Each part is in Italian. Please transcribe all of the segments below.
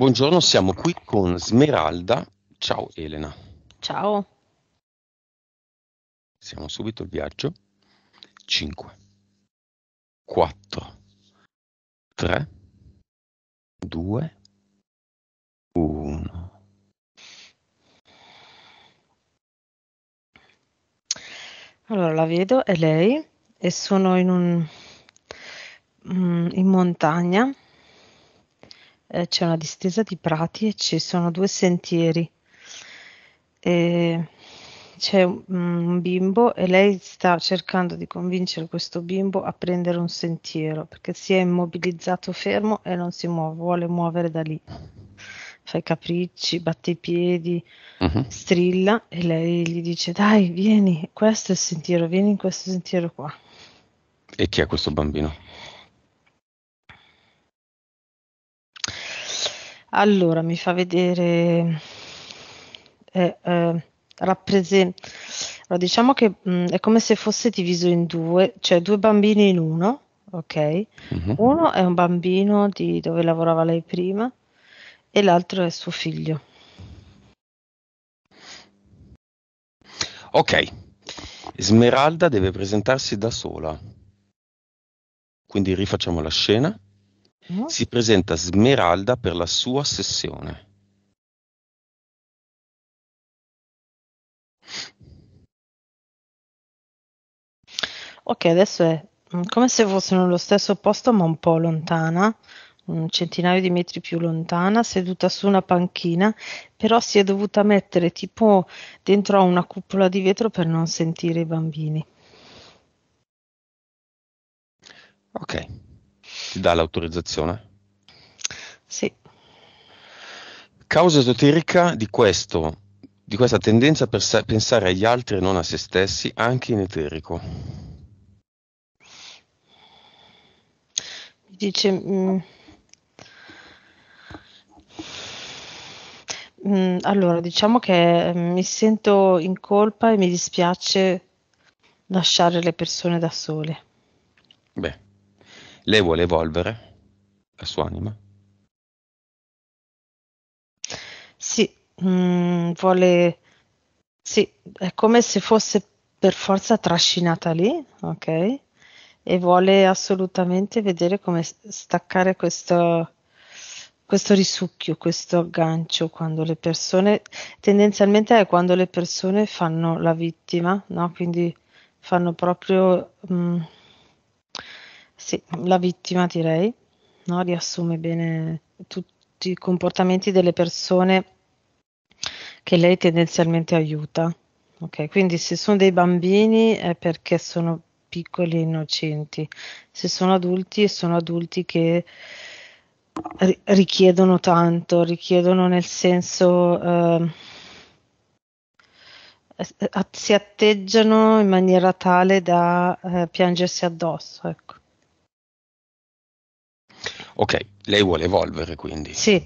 Buongiorno, siamo qui con Smeralda. Ciao Elena. Ciao. Siamo subito il viaggio. 5, 4, 3, 2, 1. Allora la vedo, è lei e sono in un mm, in montagna eh, c'è una distesa di prati e ci sono due sentieri. E c'è un, bimbo e lei sta cercando di convincere questo bimbo a prendere un sentiero perché si è immobilizzato fermo e non si muove, vuole muovere da lì. Fa i capricci, batte i piedi, Mhm. strilla e lei gli dice dai vieni, questo è il sentiero, vieni in questo sentiero qua. E chi è questo bambino? Allora, mi fa vedere, eh, eh, rappresen- allora, diciamo che mh, è come se fosse diviso in due, cioè due bambini in uno, ok? Mhm. Uno è un bambino di dove lavorava lei prima e l'altro è suo figlio. Ok, Smeralda deve presentarsi da sola. Quindi rifacciamo la scena. Mm? Si presenta Smeralda per la sua sessione. Ok, adesso è mm, come se fosse nello stesso posto ma un po' lontana, un centinaio di metri più lontana, seduta su una panchina, però si è dovuta mettere tipo dentro a una cupola di vetro per non sentire i bambini. Ok, ti dà l'autorizzazione. Sì, Causa esoterica di questo, di questa tendenza a persa- pensare agli altri e non a se stessi, anche in eterico. mi dice... mm, mm, allora, diciamo che mm, mi sento in colpa e mi dispiace lasciare le persone da sole. Beh, lei vuole evolvere la sua anima? Sì, mm, vuole, sì, è come se fosse per forza trascinata lì, ok? E vuole assolutamente vedere come staccare questo, questo risucchio, questo aggancio quando le persone, tendenzialmente è quando le persone fanno la vittima, no? Quindi fanno proprio, mm, sì, la vittima direi, no? Riassume bene tutti i comportamenti delle persone che lei tendenzialmente aiuta. Ok, quindi se sono dei bambini è perché sono piccoli e innocenti, se sono adulti sono adulti che ri- richiedono tanto, richiedono nel senso eh, si atteggiano in maniera tale da eh, piangersi addosso, ecco. Ok, lei vuole evolvere quindi. Sì,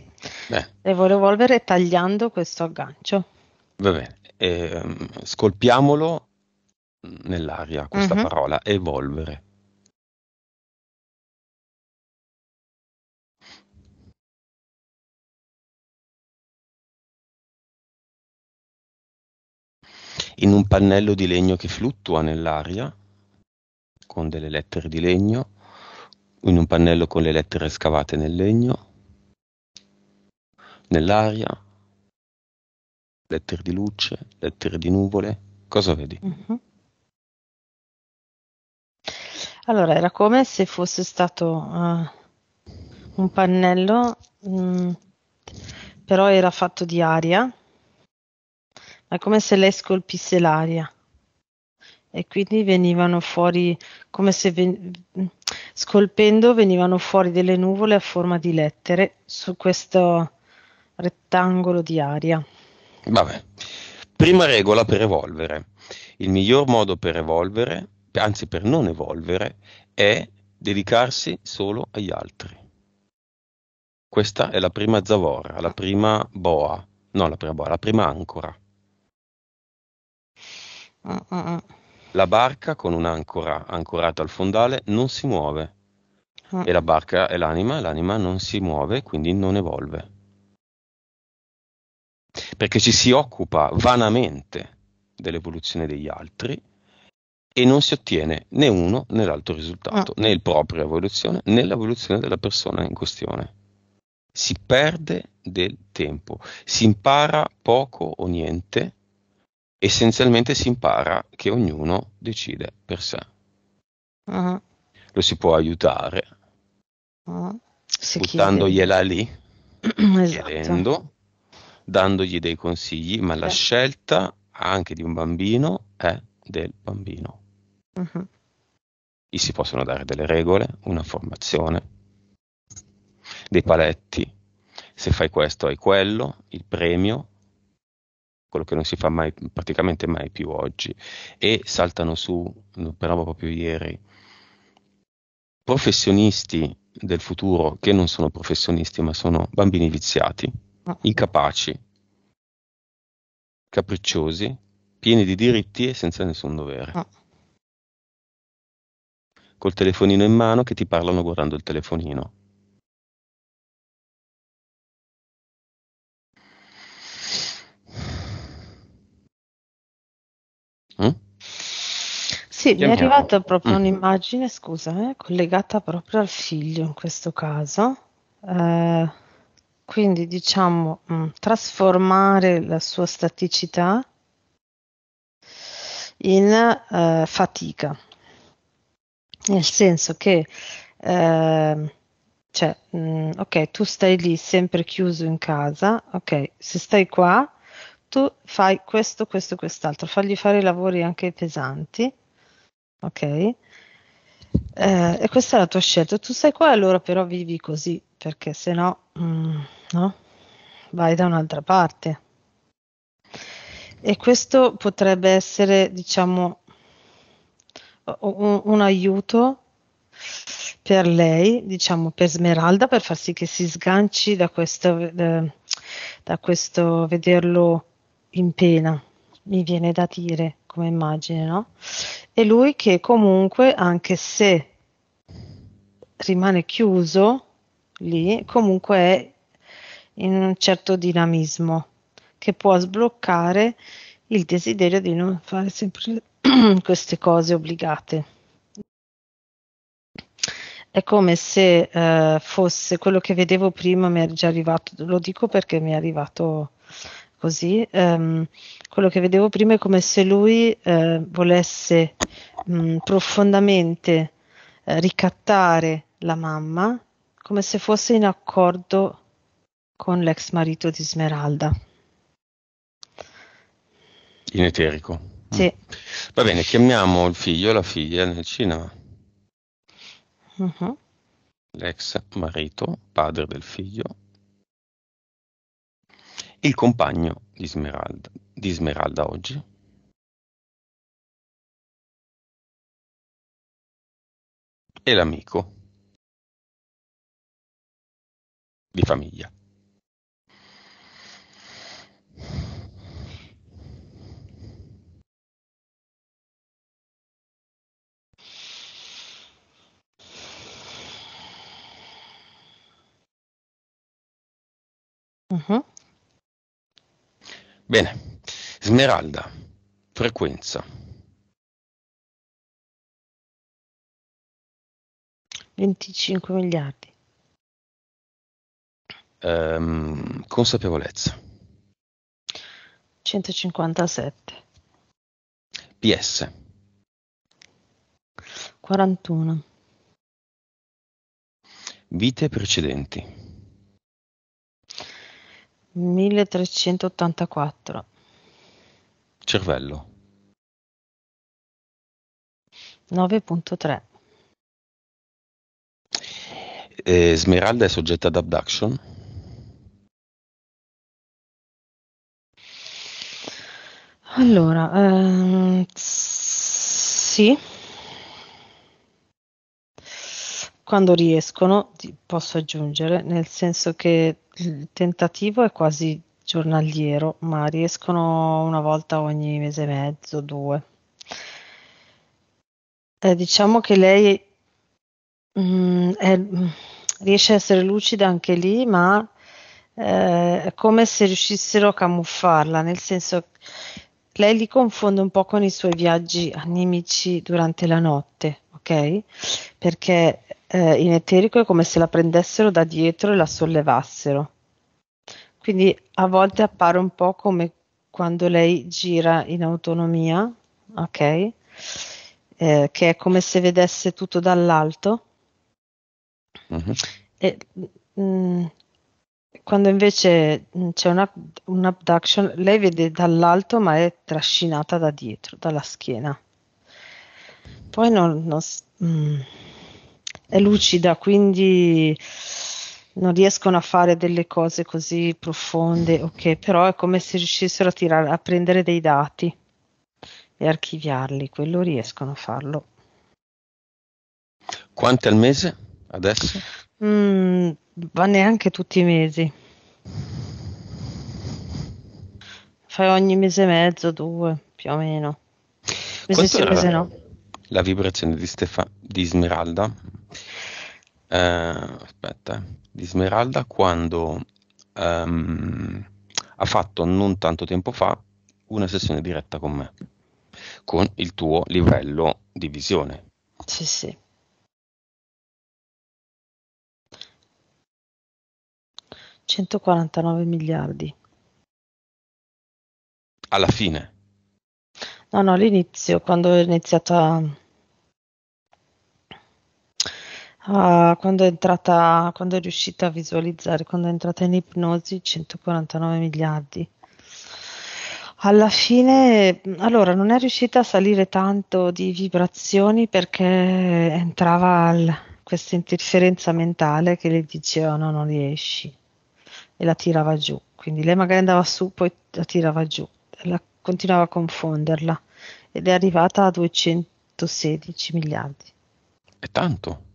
Beh, e volevo evolvere tagliando questo aggancio. va bene. Ehm, scolpiamolo nell'aria questa Mhm. parola, evolvere. In un pannello di legno che fluttua nell'aria, con delle lettere di legno, in un pannello con le lettere scavate nel legno, nell'aria, lettere di luce, lettere di nuvole. Cosa vedi? Mhm. Allora, era come se fosse stato eh, un pannello, mm, però era fatto di aria, ma è come se lei scolpisse l'aria e quindi venivano fuori, come se ven- scolpendo venivano fuori delle nuvole a forma di lettere su questo rettangolo di aria. Vabbè. Prima regola per evolvere. Il miglior modo per evolvere, anzi per non evolvere, è dedicarsi solo agli altri. Questa è la prima zavora, la prima boa, no, la prima boa, la prima ancora. Mm, mm. La barca con un'ancora ancorata al fondale non si muove Mm. e la barca è l'anima, l'anima non si muove, quindi non evolve. perché ci si occupa vanamente dell'evoluzione degli altri e non si ottiene né uno né l'altro risultato, Ah. né il proprio evoluzione né l'evoluzione della persona in questione. Si perde del tempo, si impara poco o niente, essenzialmente si impara che ognuno decide per sé. Mhm. Lo si può aiutare Mhm. Si buttandogliela lì. Esatto. chiedendo, dandogli dei consigli, ma la Sì. scelta anche di un bambino è del bambino. Mhm. Gli si possono dare delle regole, una formazione, dei paletti. Se fai questo hai quello, il premio, quello che non si fa mai, praticamente mai più oggi. E saltano su, parlavo proprio ieri, professionisti del futuro che non sono professionisti ma sono bambini viziati, incapaci, capricciosi, pieni di diritti e senza nessun dovere. Ah. Col telefonino in mano che ti parlano guardando il telefonino. Sì, mi è arrivata proprio Mm. un'immagine, scusa, eh, collegata proprio al figlio in questo caso. Eh, quindi diciamo mm, trasformare la sua staticità in eh, fatica, nel senso che ehm, cioè, mm, ok, tu stai lì sempre chiuso in casa, ok, se stai qua, tu fai questo, questo, quest'altro, fagli fare i lavori anche pesanti, ok? Eh, e questa è la tua scelta. Tu stai qua, allora però vivi così, perché se no, mm, no? Vai da un'altra parte. E questo potrebbe essere, diciamo, un, un aiuto per lei, diciamo, per Smeralda, per far sì che si sganci da questo, da questo vederlo in pena, mi viene da dire come immagine, no? E lui che comunque, anche se rimane chiuso lì, comunque è in un certo dinamismo che può sbloccare il desiderio di non fare sempre queste cose obbligate. È come se eh, fosse quello che vedevo prima, mi è già arrivato, lo dico perché mi è arrivato così, ehm, quello che vedevo prima è come se lui eh, volesse mh, profondamente eh, ricattare la mamma, come se fosse in accordo con l'ex marito di Smeralda. In eterico. Sì. Va bene, chiamiamo il figlio e la figlia nel cinema. Mhm. L'ex marito, padre del figlio, il compagno di Smeralda, di Smeralda oggi. E l'amico di famiglia. Mhm. Bene, Smeralda, frequenza. 25 miliardi. Ehm, consapevolezza. 157. PS. 41. Vite precedenti. 1384. Cervello. 9.3. Eh, Smeralda è soggetta ad abduction. Allora, ehm, sì. Quando riescono, ti posso aggiungere, nel senso che il tentativo è quasi giornaliero, ma riescono una volta ogni mese e mezzo, due. Eh, diciamo che lei mm, è- riesce a essere lucida anche lì, ma eh, è come se riuscissero a camuffarla, nel senso lei li confonde un po' con i suoi viaggi animici durante la notte, ok? Perché eh, in eterico è come se la prendessero da dietro e la sollevassero. Quindi a volte appare un po' come quando lei gira in autonomia, ok? Eh, che è come se vedesse tutto dall'alto. Mm-hmm. E, mh, mm, quando invece mm, c'è una, un abduction, lei vede dall'alto ma è trascinata da dietro, dalla schiena. Poi non, non, mm, è lucida, quindi non riescono a fare delle cose così profonde, ok, però è come se riuscissero a, tirare, a prendere dei dati e archiviarli, quello riescono a farlo. Quante al mese adesso? Mm, va neanche tutti i mesi. Fai ogni mese e mezzo, due, più o meno. Mese sì, mese no. La vibrazione di, Stefa- di Smeralda? Eh, aspetta, di Smeralda quando um, ha fatto non tanto tempo fa una sessione diretta con me, con il tuo livello di visione. Sì, sì. 149 miliardi. Alla fine? No, no, all'inizio, quando è iniziata a, quando è entrata, quando è riuscita a visualizzare, quando è entrata in ipnosi, 149 miliardi. Alla fine, allora, non è riuscita a salire tanto di vibrazioni perché entrava al, questa interferenza mentale che le diceva no, non riesci e la tirava giù. Quindi lei magari andava su, poi la tirava giù, la, continuava a confonderla ed è arrivata a 216 miliardi. È tanto.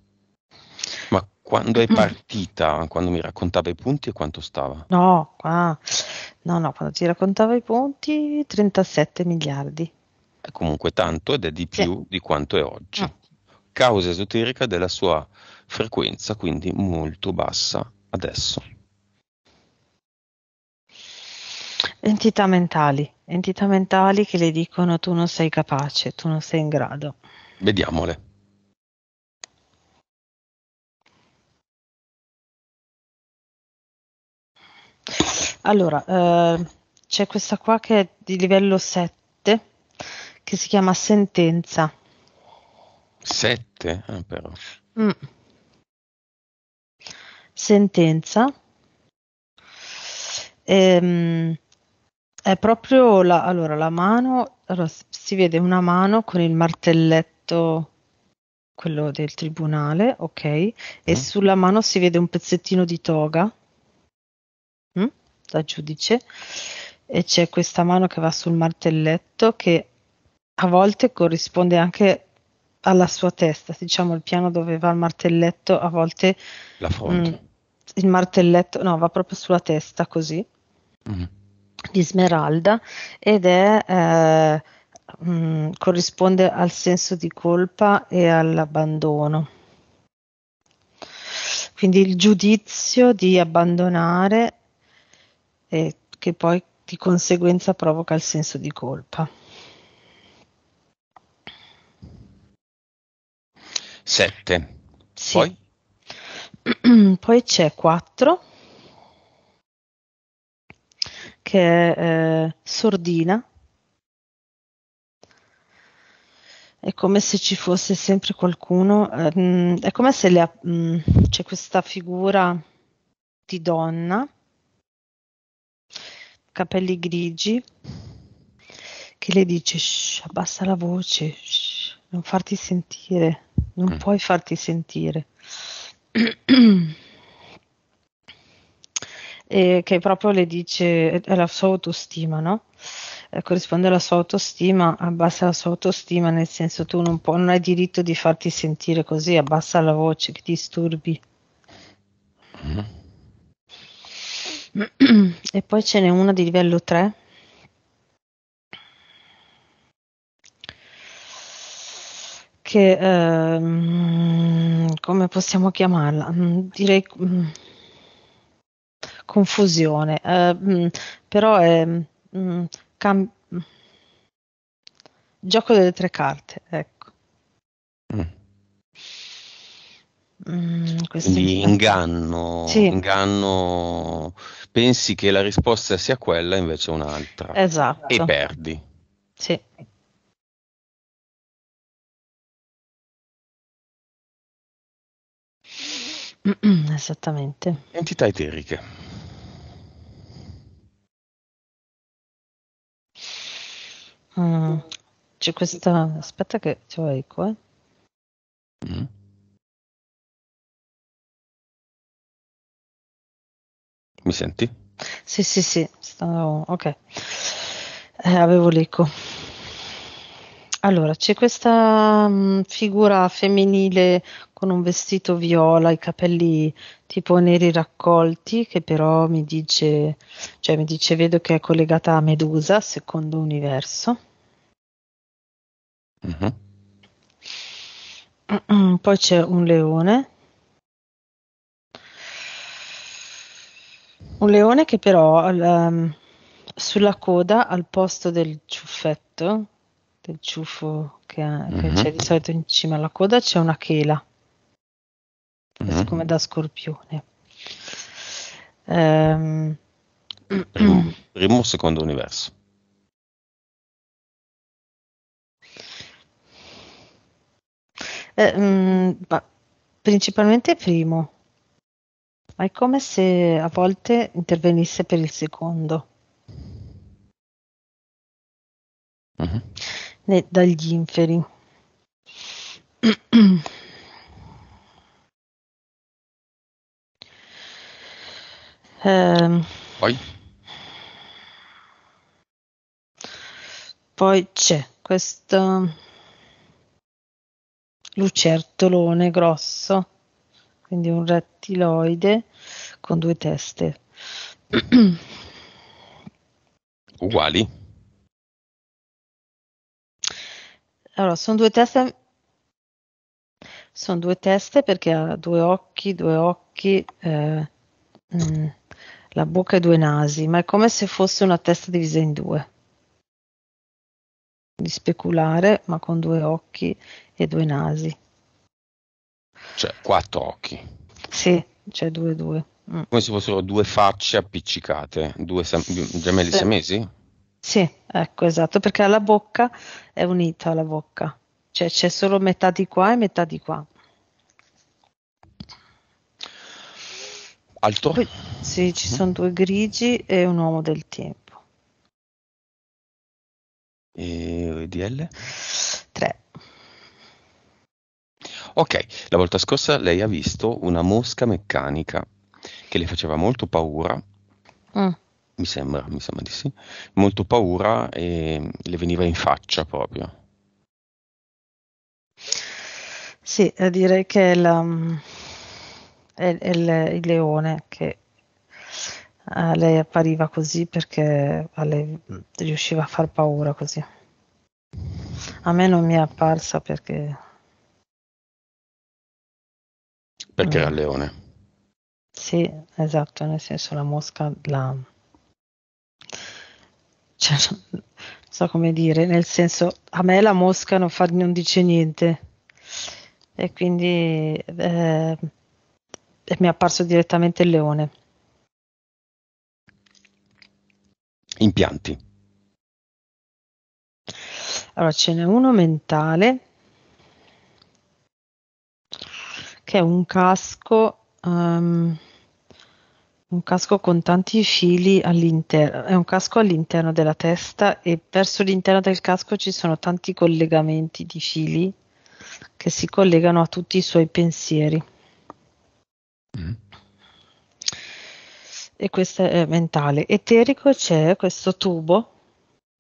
Ma quando è partita, quando mi raccontava i punti e quanto stava? No, qua, no, no, quando ti raccontava i punti 37 miliardi. È comunque tanto ed è di più sì. di quanto è oggi. Mm. Causa esoterica della sua frequenza, quindi molto bassa adesso. Entità mentali, entità mentali che le dicono tu non sei capace, tu non sei in grado. Vediamole. Allora, eh, c'è questa qua che è di livello 7 che si chiama sentenza. 7? Ah, però. Mm. Sentenza. Ehm, è proprio la, allora, la mano, allora, si vede una mano con il martelletto, quello del tribunale, ok, mm. e sulla mano si vede un pezzettino di toga da giudice e c'è questa mano che va sul martelletto che a volte corrisponde anche alla sua testa, diciamo il piano dove va il martelletto, a volte la fronte. Mm, il martelletto no, va proprio sulla testa così. Mm di Smeralda ed è eh, mh, mm, corrisponde al senso di colpa e all'abbandono. Quindi il giudizio di abbandonare e che poi di conseguenza provoca il senso di colpa. 7. Sì. Poi? poi c'è 4 che è eh, sordina. È come se ci fosse sempre qualcuno, eh, è come se le, mh, mm, c'è questa figura di donna, capelli grigi, che le dice abbassa la voce, shh, non farti sentire, non mm. puoi farti sentire. e che proprio le dice, è la sua autostima, no? Eh, corrisponde alla sua autostima, abbassa la sua autostima, nel senso tu non, può, non hai diritto di farti sentire così, abbassa la voce, che disturbi. Mm. E poi ce n'è una di livello 3. Che ehm, come possiamo chiamarla? Mm, direi mm, confusione, eh, mh, però è cam- gioco delle tre carte, ecco. Mm, Quindi inganno, Sì. inganno, pensi che la risposta sia quella, invece è un'altra. Esatto, E perdi. sì. Esattamente. Entità eteriche. Mm, C'è questa... Aspetta che c'ho eco, eh. Mm. Mi senti? Sì, sì, sì, stavo... ok. Eh, avevo l'eco. Allora, c'è questa mm, figura femminile con un vestito viola, i capelli tipo neri raccolti, che però mi dice, cioè mi dice, vedo che è collegata a Medusa, secondo universo. Mhm. Poi c'è un leone. Un leone che però ehm, sulla coda, al posto del ciuffetto, del ciuffo che, che Mhm. c'è di solito in cima alla coda, c'è una chela, Mhm. come da scorpione. Ehm, Primo, primo o secondo universo? eh, mm, ma principalmente primo, ma è come se a volte intervenisse per il secondo, Mhm. ne- dagli inferi. Ehm, Poi? poi c'è questo lucertolone grosso, quindi un rettiloide con due teste. Uguali? Allora, sono due teste, sono due teste perché ha due occhi, due occhi, eh, mm, la bocca e due nasi, ma è come se fosse una testa divisa in due. Di speculare, ma con due occhi e due nasi. Cioè, quattro occhi. Sì, c'è due due. Mm. Come se fossero due facce appiccicate, due sam- gemelli Sì. siamesi? Sì, ecco, esatto, perché la bocca è unita alla bocca, cioè c'è solo metà di qua e metà di qua. Altro? Poi sì, ci sono due grigi e un uomo del tempo. E DL? Tre. Ok, la volta scorsa lei ha visto una mosca meccanica che le faceva molto paura, Mm. mi sembra, mi sembra di sì, molto paura e le veniva in faccia proprio. Sì, eh, direi che è, la- è- è il, il leone che a lei appariva così perché a lei riusciva a far paura così. A me non mi è apparsa perché Perché Mm. era il leone. Sì, esatto, nel senso la mosca la... Cioè, non so come dire, nel senso a me la mosca non, fa, non dice niente e quindi eh, mi è apparso direttamente il leone. Impianti. Allora ce n'è uno mentale che è un casco, ehm, un casco con tanti fili all'interno, è un casco all'interno della testa e verso l'interno del casco ci sono tanti collegamenti di fili che si collegano a tutti i suoi pensieri. Mm. E questo è mentale. Eterico c'è questo tubo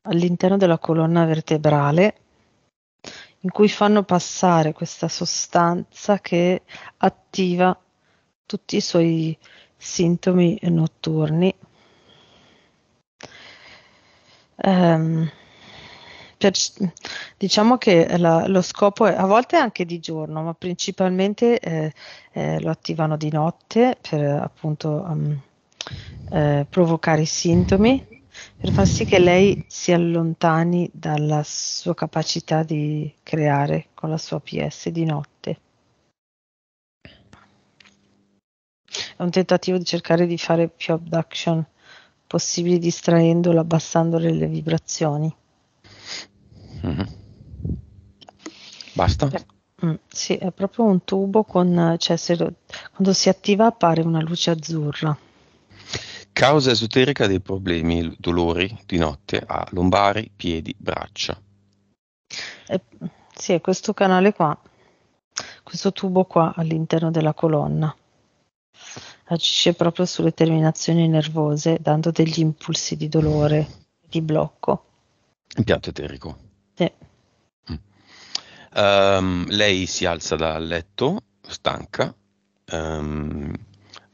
all'interno della colonna vertebrale in cui fanno passare questa sostanza che attiva tutti i suoi sintomi notturni. Ehm, per- diciamo che la- lo scopo è a volte anche di giorno, ma principalmente eh, eh, lo attivano di notte per appunto ehm, eh, provocare i sintomi, per far sì che lei si allontani dalla sua capacità di creare con la sua PS di notte. È un tentativo di cercare di fare più abduction possibili distraendolo, abbassandole le vibrazioni. Mm-hmm. Basta? Eh, mm, sì, è proprio un tubo con, cioè, lo, quando si attiva appare una luce azzurra. Causa esoterica dei problemi, dolori di notte a lombari, piedi, braccia. Eh, sì, è questo canale qua, questo tubo qua all'interno della colonna. Agisce proprio sulle terminazioni nervose, dando degli impulsi di dolore, di blocco. Impianto eterico. Sì. Mm. Um, lei si alza dal letto, stanca, um,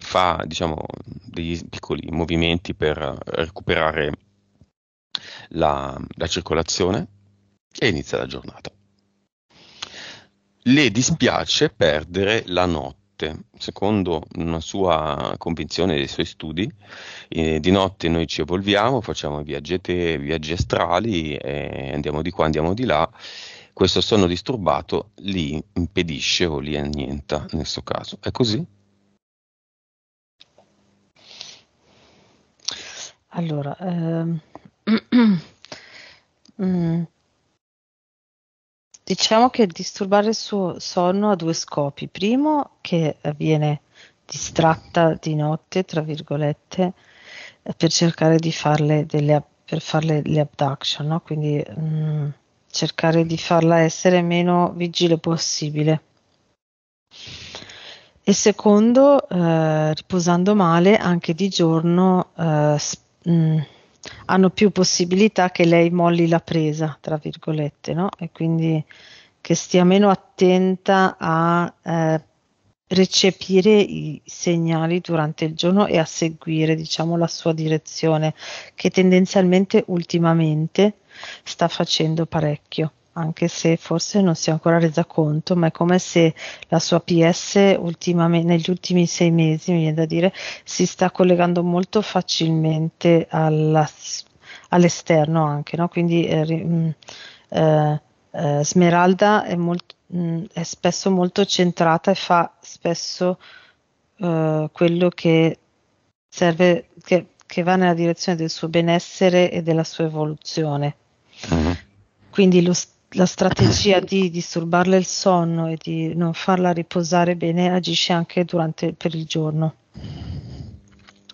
fa diciamo degli piccoli movimenti per recuperare la, la circolazione e inizia la giornata. Le dispiace perdere la notte. Secondo una sua convinzione dei suoi studi, eh, di notte noi ci evolviamo, facciamo viaggi, viaggi astrali, eh, andiamo di qua, andiamo di là. Questo sonno disturbato li impedisce o li annienta nel suo caso. È così? Allora, ehm, mm, diciamo che disturbare il suo sonno ha due scopi. Primo, che viene distratta di notte, tra virgolette, per cercare di farle delle per farle le abduction, no? quindi mh, mm, cercare di farla essere meno vigile possibile. E secondo, eh, riposando male anche di giorno, eh, mm, hanno più possibilità che lei molli la presa, tra virgolette, no? E quindi che stia meno attenta a eh, recepire i segnali durante il giorno e a seguire, diciamo, la sua direzione, che tendenzialmente ultimamente sta facendo parecchio anche se forse non si è ancora resa conto, ma è come se la sua PS negli ultimi sei mesi, mi viene da dire, si sta collegando molto facilmente all'esterno anche, no? quindi eh, mm, eh, eh, Smeralda è, molto, mh, mm, è, spesso molto centrata e fa spesso eh, quello che serve, che, che va nella direzione del suo benessere e della sua evoluzione. Mm-hmm. Quindi lo, la strategia di disturbarle il sonno e di non farla riposare bene agisce anche durante, per il giorno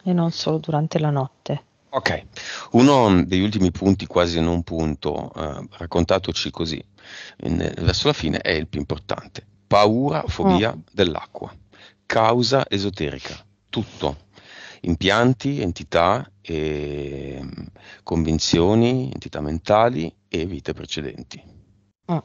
e non solo durante la notte. Ok, uno degli ultimi punti, quasi non punto, eh, raccontatoci così in, verso la fine, è il più importante. Paura, fobia oh. dell'acqua, causa esoterica, tutto. Impianti, entità, e, convinzioni, entità mentali e vite precedenti. Mm.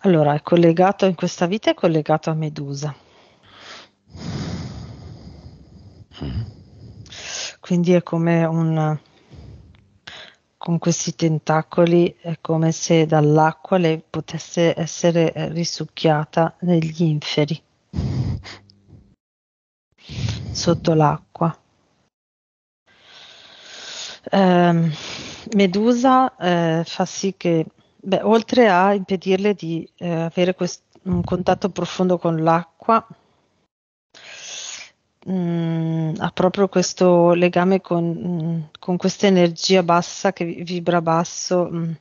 Allora, è collegato in questa vita è collegato a Medusa. Quindi è come un con questi tentacoli è come se dall'acqua lei potesse essere risucchiata negli inferi sotto l'acqua. Eh, Medusa eh, fa sì che, beh, oltre a impedirle di eh, avere quest- un contatto profondo con l'acqua, mh, mm, ha proprio questo legame con, mh, mm, con questa energia bassa che vibra basso. Mh,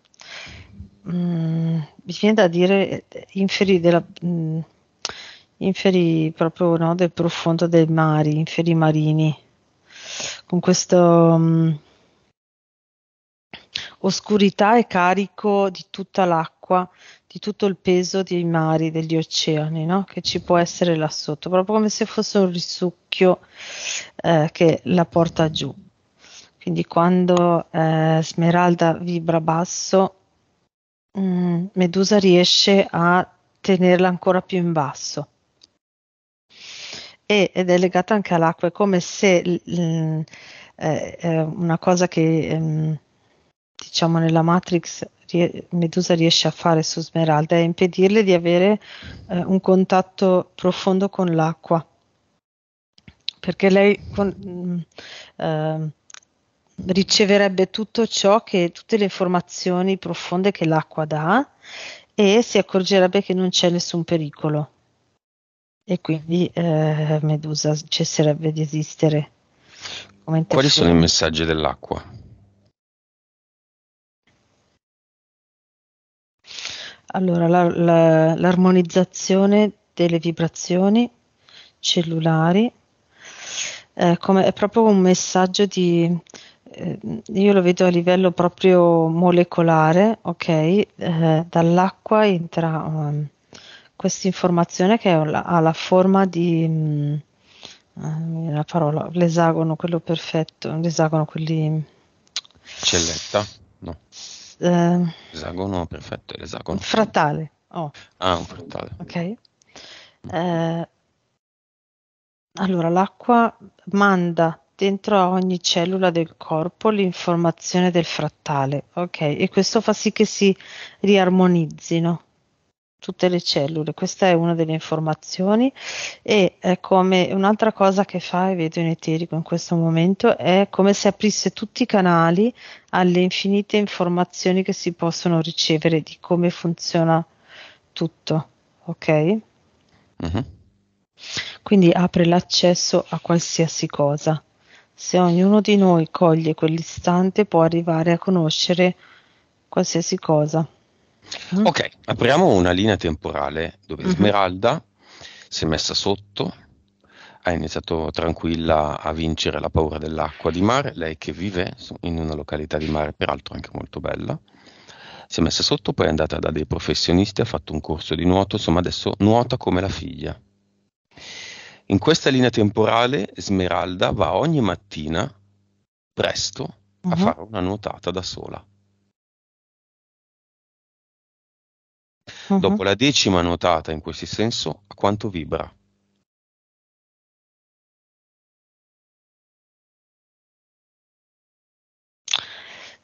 mm, mi viene da dire inferi della inferi proprio no, del profondo dei mari, inferi marini, con questo um, oscurità e carico di tutta l'acqua, di tutto il peso dei mari, degli oceani, no? che ci può essere là sotto, proprio come se fosse un risucchio eh, che la porta giù. Quindi quando eh, Smeralda vibra basso, mh, mm, Medusa riesce a tenerla ancora più in basso e, ed è legata anche all'acqua, è come se l, eh, una cosa che ehm, diciamo nella Matrix Medusa riesce a fare su Smeralda è impedirle di avere eh, un contatto profondo con l'acqua. Perché lei con, eh, riceverebbe tutto ciò che, tutte le informazioni profonde che l'acqua dà e si accorgerebbe che non c'è nessun pericolo. E quindi eh, Medusa cesserebbe di esistere. Quali sono i messaggi dell'acqua? Allora, la, la, l'armonizzazione delle vibrazioni cellulari eh, come, è proprio un messaggio di, eh, io lo vedo a livello proprio molecolare, ok? Eh, dall'acqua entra um, questa informazione che ha la, forma di, um, la parola, l'esagono, quello perfetto, l'esagono, quelli... Celletta? Eh, Esagono perfetto, l'esagono. Frattale. Oh. Ah, un frattale. Ok. Eh, allora, l'acqua manda dentro a ogni cellula del corpo l'informazione del frattale, ok? E questo fa sì che si riarmonizzino tutte le cellule. Questa è una delle informazioni e è come un'altra cosa che fa, e vedo in eterico in questo momento, è come se aprisse tutti i canali alle infinite informazioni che si possono ricevere di come funziona tutto, ok? Mm-hmm. Quindi apre l'accesso a qualsiasi cosa. Se ognuno di noi coglie quell'istante può arrivare a conoscere qualsiasi cosa. Mm. Ok, apriamo una linea temporale dove mm-hmm. Smeralda si è messa sotto, ha iniziato tranquilla a vincere la paura dell'acqua di mare, lei che vive in una località di mare peraltro anche molto bella, si è messa sotto, poi è andata da dei professionisti, ha fatto un corso di nuoto, insomma adesso nuota come la figlia. In questa linea temporale Smeralda va ogni mattina presto uh-huh. a mm-hmm. fare una nuotata da sola. Uh-huh. Dopo la decima nuotata in questo senso, a quanto vibra?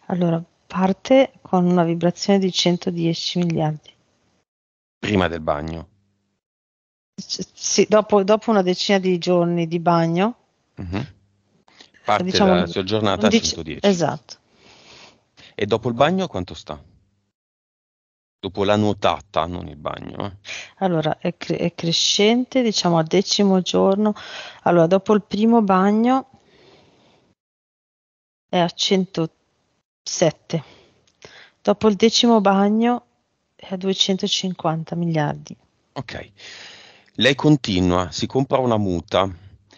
Allora, parte con una vibrazione di 110 miliardi. Prima del bagno? Sì, dopo, dopo una decina di giorni di bagno. Uh-huh. Parte diciamo, la sua giornata a 110. Esatto. E dopo il bagno quanto sta? Dopo la nuotata, non il bagno. Eh. Allora, è, cre- è, crescente, diciamo al decimo giorno. Allora, dopo il primo bagno è a 107. Dopo il decimo bagno è a 250 miliardi. Ok. Lei continua, si compra una muta,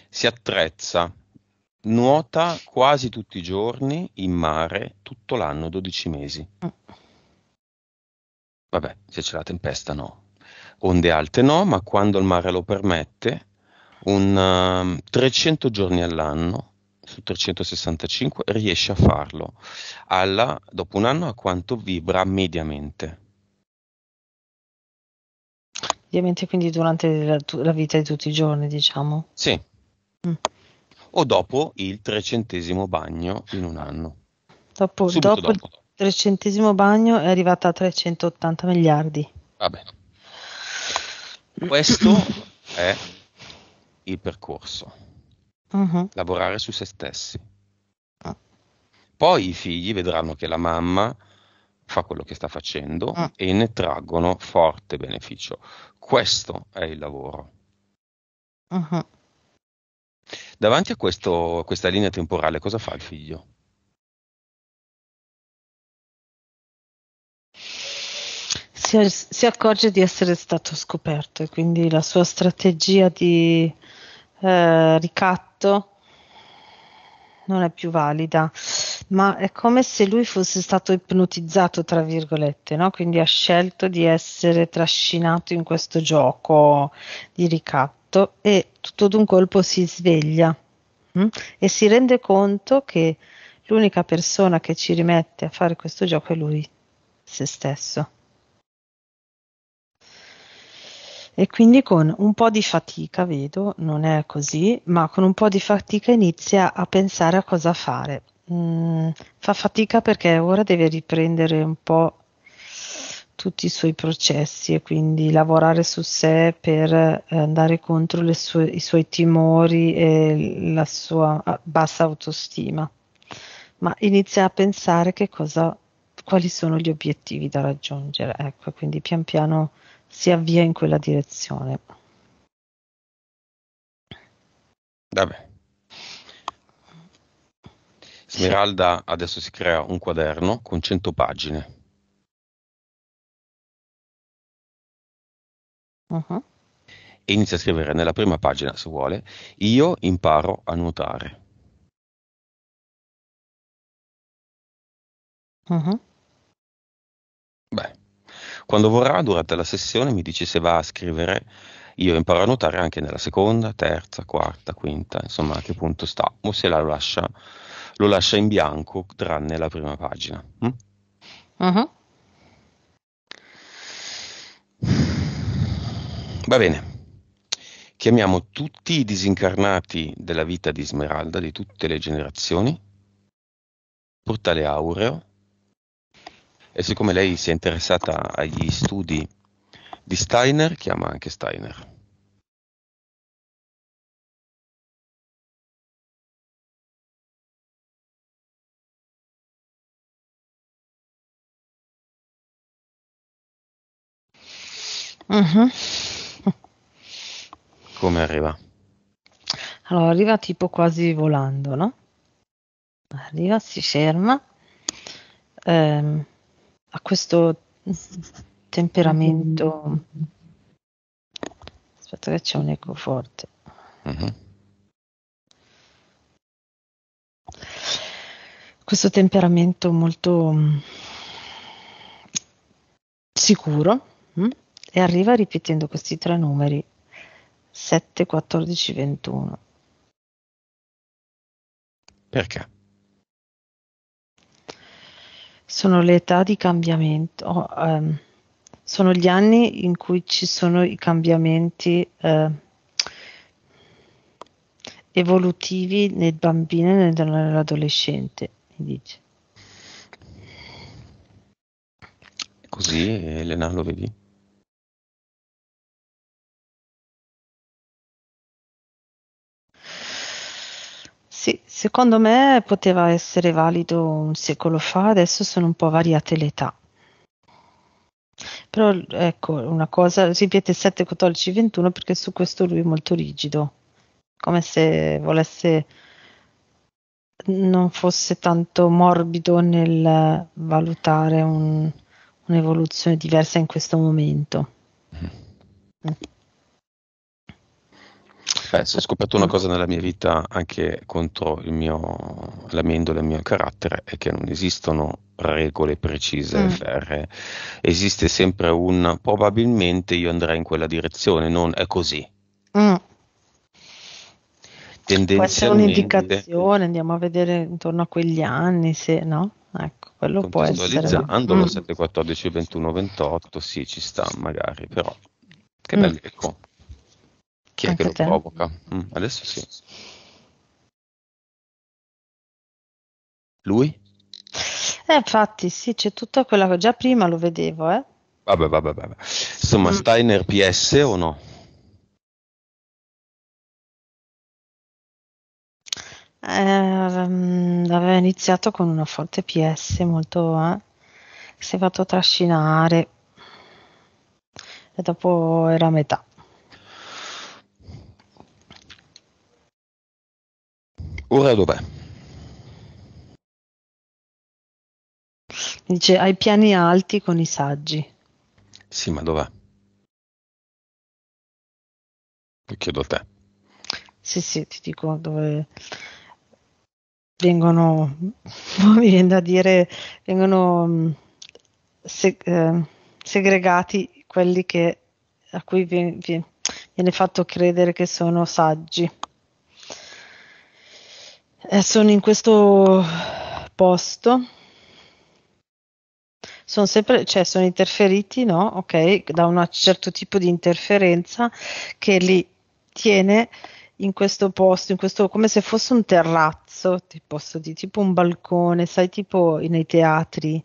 si attrezza, nuota quasi tutti i giorni in mare tutto l'anno, 12 mesi. Mm. Vabbè, se c'è la tempesta no. Onde alte no, ma quando il mare lo permette, un uh, ehm, 300 giorni all'anno su 365 riesce a farlo. Alla, dopo un anno a quanto vibra mediamente. Mediamente quindi durante la, la vita di tutti i giorni, diciamo? Sì. Mm. O dopo il trecentesimo bagno in un anno. Dopo, dopo, dopo trecentesimo bagno è arrivata a 380 miliardi. Va bene. Questo è il percorso. Uh-huh. Lavorare su se stessi. Uh. Poi i figli vedranno che la mamma fa quello che sta facendo uh. e ne traggono forte beneficio. Questo è il lavoro. Uh-huh. Davanti a, questo, a questa linea temporale cosa fa il figlio? Si, si, accorge di essere stato scoperto e quindi la sua strategia di eh, ricatto non è più valida, ma è come se lui fosse stato ipnotizzato, tra virgolette, no? quindi ha scelto di essere trascinato in questo gioco di ricatto e tutto d'un colpo si sveglia hm? e si rende conto che l'unica persona che ci rimette a fare questo gioco è lui, se stesso. E quindi con un po' di fatica, vedo, non è così, ma con un po' di fatica inizia a pensare a cosa fare. Mm, fa fatica perché ora deve riprendere un po' tutti i suoi processi e quindi lavorare su sé per eh, andare contro sue, i suoi timori e la sua ah, bassa autostima. Ma inizia a pensare che cosa, quali sono gli obiettivi da raggiungere. Ecco, quindi pian piano si avvia in quella direzione. Vabbè. Smeralda sì. adesso si crea un quaderno con 100 pagine. Uh-huh. E inizia a scrivere nella prima pagina, se vuole, io imparo a nuotare. Uh-huh. Beh, quando vorrà, durante la sessione, mi dice se va a scrivere, io imparo a nuotare anche nella seconda, terza, quarta, quinta, insomma a che punto sta, o se la lascia, lo lascia in bianco tranne la prima pagina. Mm? Uh-huh. Va bene. Chiamiamo tutti i disincarnati della vita di Smeralda, di tutte le generazioni, portale aureo, e siccome lei si è interessata agli studi di Steiner, chiama anche Steiner. Uh-huh. Come arriva? Allora, arriva tipo quasi volando, no? Arriva, si ferma, ehm, ha questo temperamento. Aspetta che c'è un eco forte. Uh-huh. Questo temperamento molto mm, sicuro mh? Mm? e arriva ripetendo questi tre numeri 7, 14, 21. Perché? Sono le età di cambiamento, oh, um, sono gli anni in cui ci sono i cambiamenti uh, evolutivi nel bambino e nell'adolescente, mi dice. Così Elena lo vedi? Sì, secondo me poteva essere valido un secolo fa, adesso sono un po' variate le età. Però ecco, una cosa, ripete 7, 14, 21 perché su questo lui è molto rigido, come se volesse non fosse tanto morbido nel valutare un, un'evoluzione diversa in questo momento. Mm. Beh, ho scoperto una cosa nella mia vita anche contro il mio, la mia indole, il mio carattere, è che non esistono regole precise e mm. ferre. Esiste sempre un probabilmente io andrei in quella direzione, non è così. Mm. Tendenzialmente... Può essere un'indicazione, andiamo a vedere intorno a quegli anni, se no? Ecco, quello può essere. Contestualizzandolo, mm. 7, 14, 21, 28, sì, ci sta magari, però che mm. bel Chi è che lo te? provoca? Mm, adesso sì. Lui? Eh, infatti, sì, c'è tutta quella che già prima lo vedevo, eh. Vabbè, vabbè, vabbè. Insomma, mm. Steiner PS o no? Eh, aveva iniziato con una forte PS, molto, eh. Si è fatto trascinare e dopo era a metà. Ora dov'è? Dice ai piani alti con i saggi. Sì, ma dov'è? Lo chiedo a te. Sì, sì, ti dico dove vengono, mi viene da dire, vengono mm, se, eh, segregati quelli che, a cui viene, viene fatto credere che sono saggi. Eh, sono in questo posto, sono sempre, cioè sono interferiti, no? Ok, da un certo tipo di interferenza che li tiene in questo posto, in questo, come se fosse un terrazzo, ti posso dire, tipo un balcone, sai, tipo nei teatri,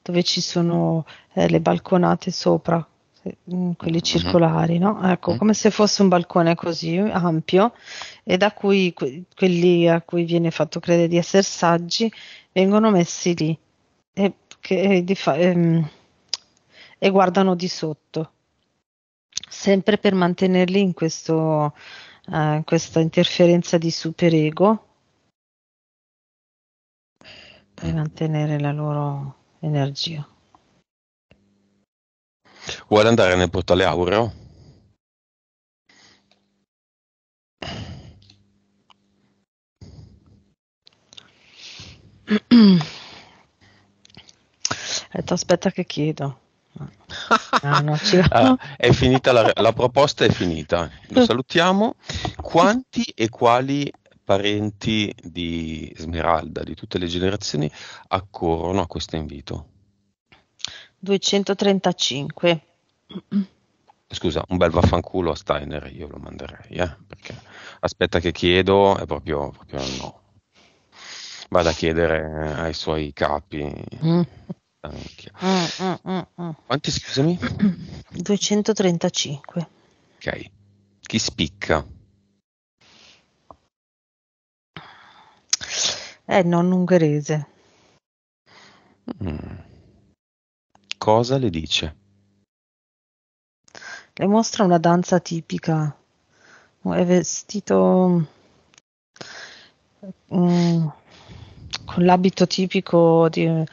dove ci sono eh, le balconate sopra, quelli mm-hmm. circolari, no? Ecco, mm. come se fosse un balcone così ampio e da cui que- quelli a cui viene fatto credere di essere saggi vengono messi lì e, che, di fa- ehm, e guardano di sotto, sempre per mantenerli in questo, eh, questa interferenza di superego e mantenere la loro energia. Vuole andare nel portale aureo? aspetta che chiedo. Ah, no, ah, è finita la, la, proposta, è finita. Lo salutiamo. Quanti e quali parenti di Smeralda di tutte le generazioni accorrono a questo invito? 235. Scusa, un bel vaffanculo a Steiner, io lo manderei, eh? perché aspetta che chiedo, è proprio, proprio no. Vado a chiedere ai suoi capi. Mm. Mm, mm, mm, Quanti scusami? 235. Ok. Chi spicca? Eh, non ungherese. Mm. Cosa le dice? Le mostra una danza tipica. È vestito mm, con l'abito tipico di,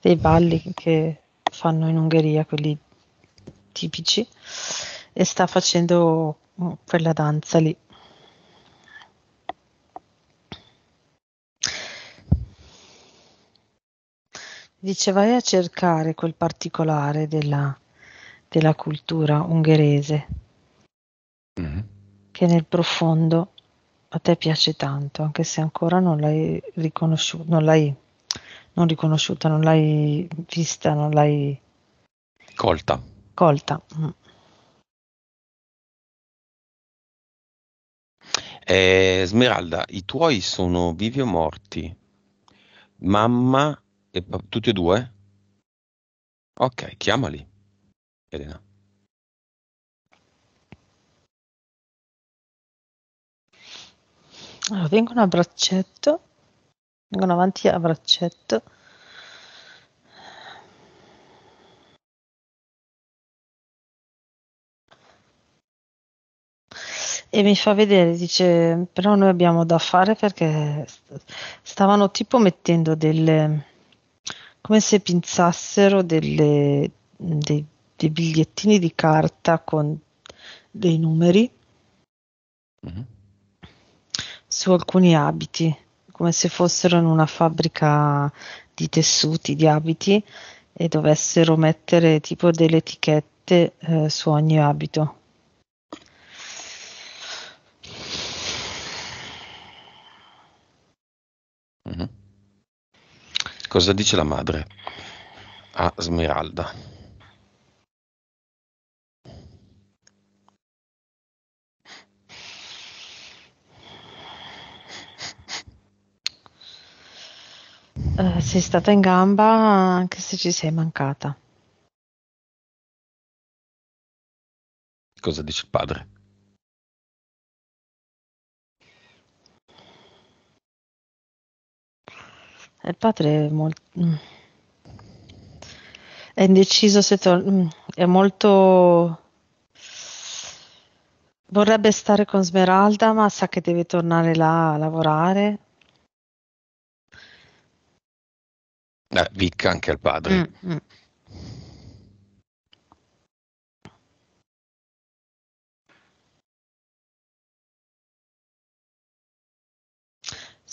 dei balli che fanno in Ungheria, quelli tipici, e sta facendo mm, quella danza lì. Dice vai a cercare quel particolare della, della cultura ungherese mm-hmm. che nel profondo a te piace tanto, anche se ancora non l'hai riconosciuta, non l'hai non riconosciuta, non l'hai vista, non l'hai colta. colta. Mm. Eh, Smeralda, i tuoi sono vivi o morti? Mamma e tutti e due? Ok, chiamali. Elena. Allora, vengono a braccetto, vengono avanti a braccetto. E mi fa vedere, dice, però noi abbiamo da fare perché stavano tipo mettendo delle, come se pinzassero delle, dei, dei bigliettini di carta con dei numeri. Mm-hmm su alcuni abiti, come se fossero in una fabbrica di tessuti, di abiti, e dovessero mettere tipo delle etichette eh, su ogni abito. Mm-hmm. Cosa dice la madre a Smeralda? Eh, sei stata in gamba anche se ci sei mancata. Cosa dice il padre? Il padre è molto... Mm, è indeciso se to- mm, è molto... Vorrebbe stare con Smeralda, ma sa che deve tornare là a lavorare Eh, Vic anche al padre. Mm, mm.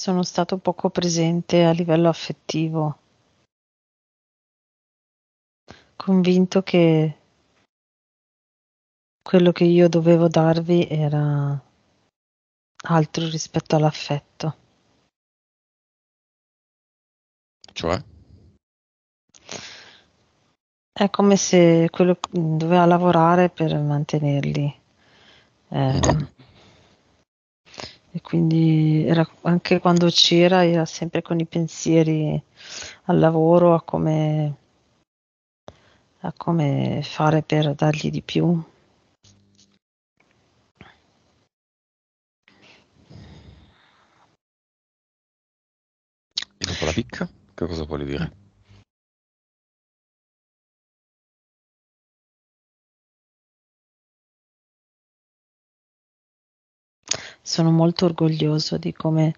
Sono stato poco presente a livello affettivo, convinto che quello che io dovevo darvi era altro rispetto all'affetto. Cioè? È come se quello doveva lavorare per mantenerli. Eh, e quindi era, anche quando c'era era sempre con i pensieri al lavoro, a come a come fare per dargli di più. E dopo la picca, che cosa vuole dire? Sono molto orgoglioso di come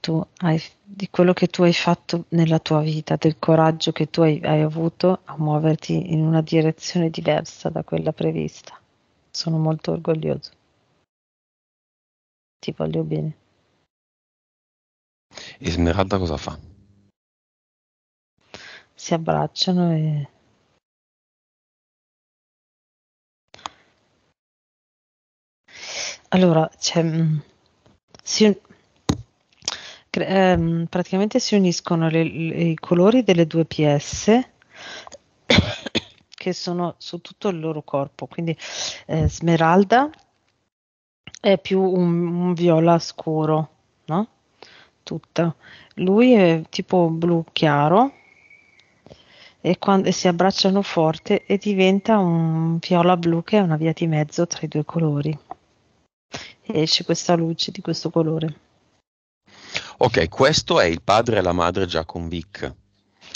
tu hai, di quello che tu hai fatto nella tua vita, del coraggio che tu hai, hai avuto a muoverti in una direzione diversa da quella prevista. Sono molto orgoglioso. Ti voglio bene. E Smeralda cosa fa? Si abbracciano e allora mm, si, ehm, praticamente si uniscono le, le, i colori delle due PS che sono su tutto il loro corpo, quindi eh, Smeralda è più un, un viola scuro, no? Tutta. Lui è tipo blu chiaro e, quando, e si abbracciano forte e diventa un viola blu che è una via di mezzo tra i due colori. Esce questa luce di questo colore. Ok, questo è il padre e la madre già con Vic.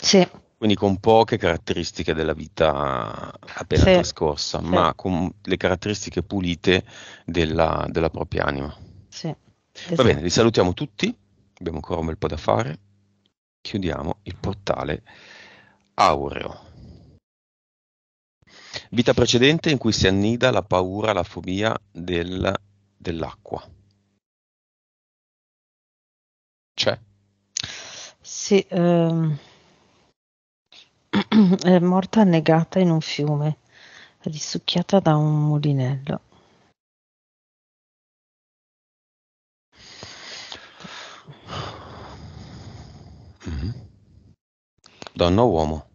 Sì. Quindi con poche caratteristiche della vita appena Sì. trascorsa, Sì. ma con le caratteristiche pulite della, della propria anima. Sì. Va esatto. bene, li salutiamo tutti, abbiamo ancora un bel po' da fare. Chiudiamo il portale aureo. Vita precedente in cui si annida la paura, la fobia del- dell'acqua. C'è? Sì, ehm, è morta annegata in un fiume, risucchiata da un mulinello. Mhm. Donna o uomo?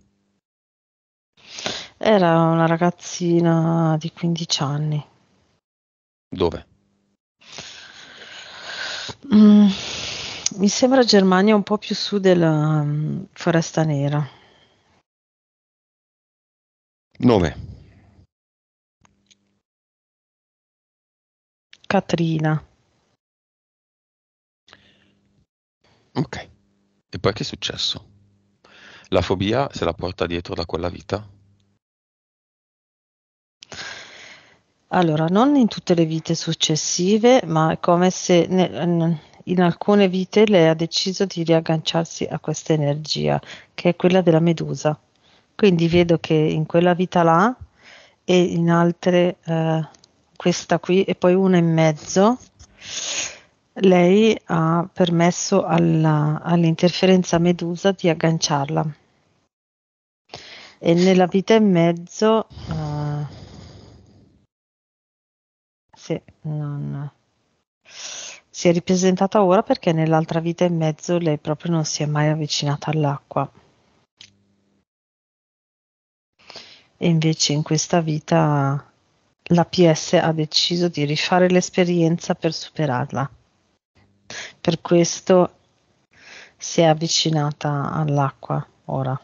Era una ragazzina di 15 anni. Dove? Mm, mi sembra Germania un po' più su della mm, Foresta Nera. Nome? Katrina. Ok. E poi che è successo? La fobia se la porta dietro da quella vita? Allora, non in tutte le vite successive, ma è come se ne- in alcune vite lei ha deciso di riagganciarsi a questa energia, che è quella della medusa. Quindi vedo che in quella vita là e in altre, eh, questa qui e poi una in mezzo, lei ha permesso alla- all'interferenza medusa di agganciarla. E nella vita in mezzo, eh, sì, non- si è ripresentata ora perché nell'altra vita in mezzo lei proprio non si è mai avvicinata all'acqua. E invece in questa vita la PS ha deciso di rifare l'esperienza per superarla. Per questo si è avvicinata all'acqua ora.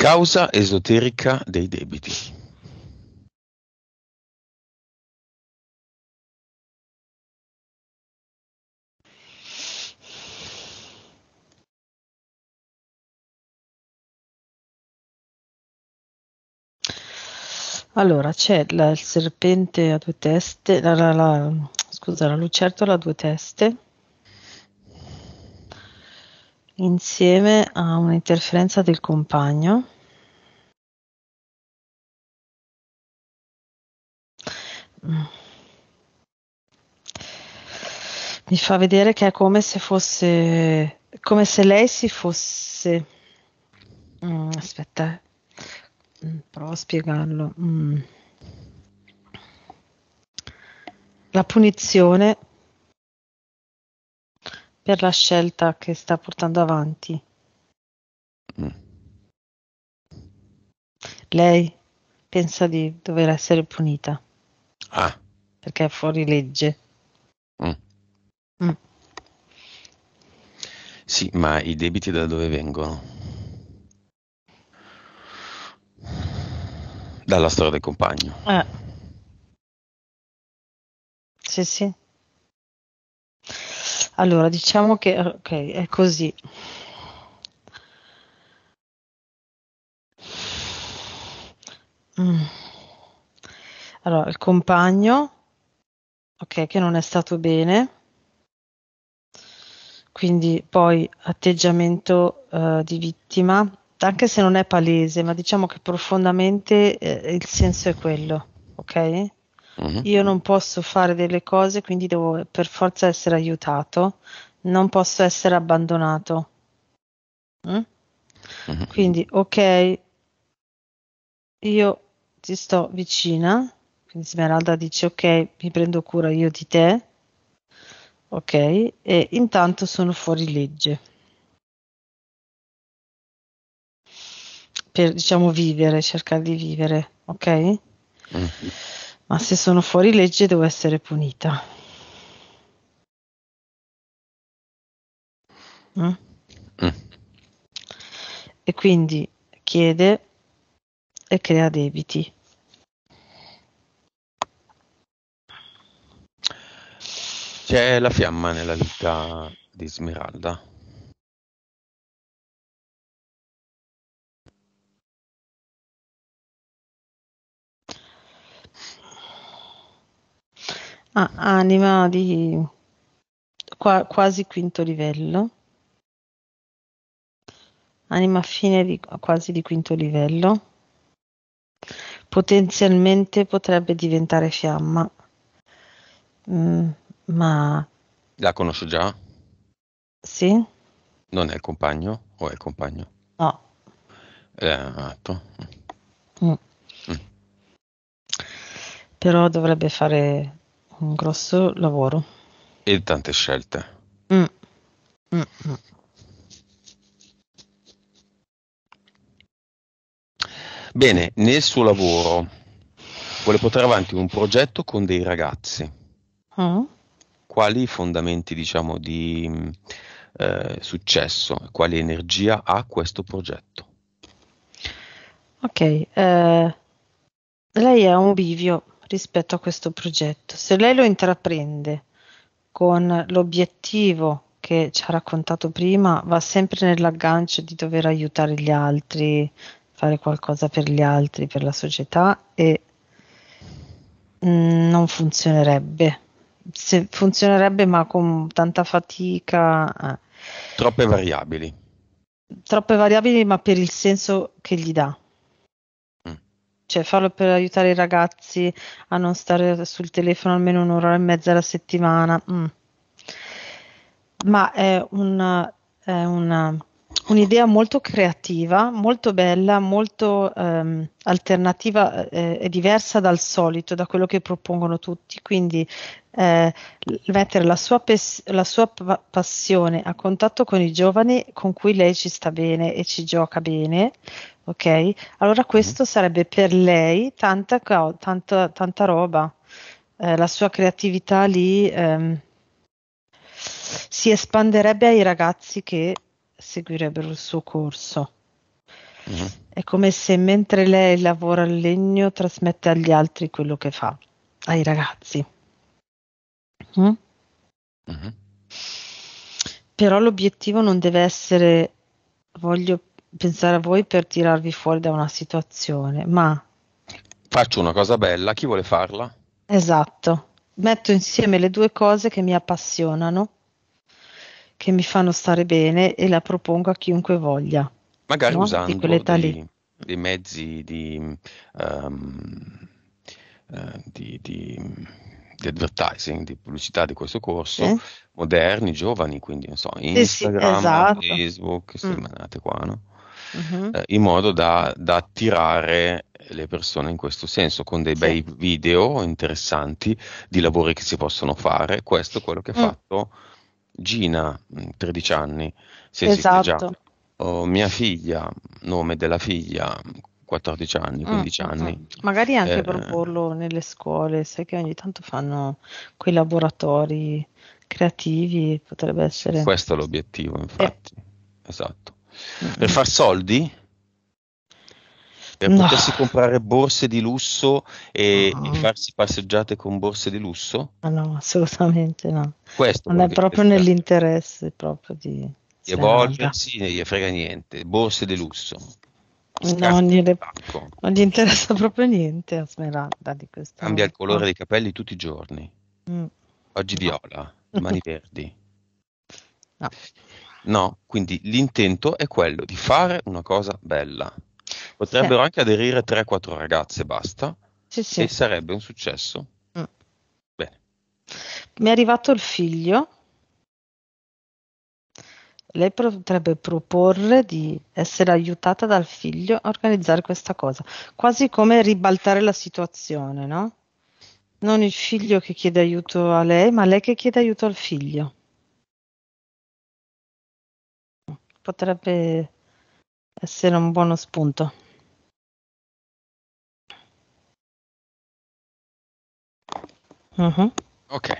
Causa esoterica dei debiti. Allora, c'è la- il serpente a due teste, la, la- la- scusa, la lucertola a due teste, insieme a un'interferenza del compagno. Mi fa vedere che è come se fosse, come se lei si fosse, Mm, aspetta. Mm, provo a spiegarlo. Mm. La punizione per la scelta che sta portando avanti. Mm. Lei pensa di dover essere punita Ah, perché è fuori legge. mm. Mm. Sì, ma i debiti da dove vengono? Dalla storia del compagno. Eh. Sì, sì. Allora, diciamo che ok, è così. Mm. Allora, il compagno, ok, che non è stato bene, quindi poi atteggiamento uh, di vittima, anche se non è palese, ma diciamo che profondamente eh, il senso è quello, ok? Mhm. Io non posso fare delle cose, quindi devo per forza essere aiutato, non posso essere abbandonato. Mm? Mhm. Quindi, ok, io ti sto vicina, quindi Smeralda dice ok, mi prendo cura io di te, ok, e intanto sono fuori legge. Per diciamo vivere, cercare di vivere, ok? Mm. Ma se sono fuori legge devo essere punita. Mm? Mm. E quindi chiede e crea debiti. C'è la fiamma nella vita di Smeralda. Ah, anima di qua- quasi quinto livello. Anima fine di quasi di quinto livello. Potenzialmente potrebbe diventare fiamma. Mm, ma La conosce già? sì? Non è il compagno? O è il compagno? No. Eh, atto. Mm. Mm. Però dovrebbe fare un grosso lavoro. E tante scelte. Mm. Mm, mm. Bene, nel suo lavoro vuole portare avanti un progetto con dei ragazzi. Mm. Quali fondamenti, diciamo, di mh, eh, successo? Quale energia ha questo progetto? Ok, eh, lei ha un bivio rispetto a questo progetto. Se lei lo intraprende con l'obiettivo che ci ha raccontato prima, va sempre nell'aggancio di dover aiutare gli altri, fare qualcosa per gli altri, per la società e mm, non funzionerebbe. Se funzionerebbe ma con tanta fatica, eh. Troppe variabili. troppe variabili ma per il senso che gli dà. Cioè farlo per aiutare i ragazzi a non stare sul telefono almeno un'ora e mezza alla settimana. mm. Ma è una, è una- un'idea molto creativa, molto bella, molto ehm, alternativa eh, e diversa dal solito, da quello che propongono tutti. Quindi eh, mettere la sua, pes- la sua pa- passione a contatto con i giovani con cui lei ci sta bene e ci gioca bene, ok? Allora questo sarebbe per lei tanta, tanta, tanta roba. Eh, la sua creatività lì ehm, si espanderebbe ai ragazzi che seguirebbero il suo corso. Mhm. È come se mentre lei lavora al legno trasmette agli altri quello che fa, ai ragazzi. Mm? Mhm. Però l'obiettivo non deve essere voglio pensare a voi per tirarvi fuori da una situazione, ma Faccio una cosa bella, chi vuole farla? esatto, metto insieme le due cose che mi appassionano, che mi fanno stare bene e la propongo a chiunque voglia. Magari No? Usando dei, dei mezzi di, ehm, eh, di, di- di advertising, di pubblicità di questo corso, Sì? moderni, giovani, quindi non so, sì, Instagram, esatto. Facebook, se Mm. qua, no? Mhm. Eh, in modo da, da attirare le persone in questo senso, con dei Sì. bei video interessanti di lavori che si possono fare. Questo è quello che ha Mm. fatto Gina, mh, 13 anni, se esiste già. Esatto. Oh, mia figlia, nome della figlia, 14 anni, Mm, 15 mm, anni. mm. Magari anche Eh, proporlo nelle scuole, sai che ogni tanto fanno quei laboratori creativi, potrebbe essere... Questo è l'obiettivo, infatti. Eh. Esatto. Per far soldi? Per no. potersi comprare borse di lusso e, no. e, farsi passeggiate con borse di lusso? Ah, no, assolutamente no. Questo non è proprio nell'interesse proprio di... Di evolversi, non gli frega niente. Borse di lusso. No, non gli, non gli, interessa proprio niente a Smeralda di questo. Cambia il colore dei capelli tutti i giorni. Mm. Oggi viola, domani verdi. No. No, quindi l'intento è quello di fare una cosa bella. Potrebbero sì. anche aderire 3-4 ragazze, basta, sì, sì. e sarebbe un successo. Mm. Bene. Mi è arrivato il figlio. Lei potrebbe proporre di essere aiutata dal figlio a organizzare questa cosa, quasi come ribaltare la situazione, no? Non il figlio che chiede aiuto a lei, ma lei che chiede aiuto al figlio. potrebbe essere un buono spunto. Uh-huh. Ok.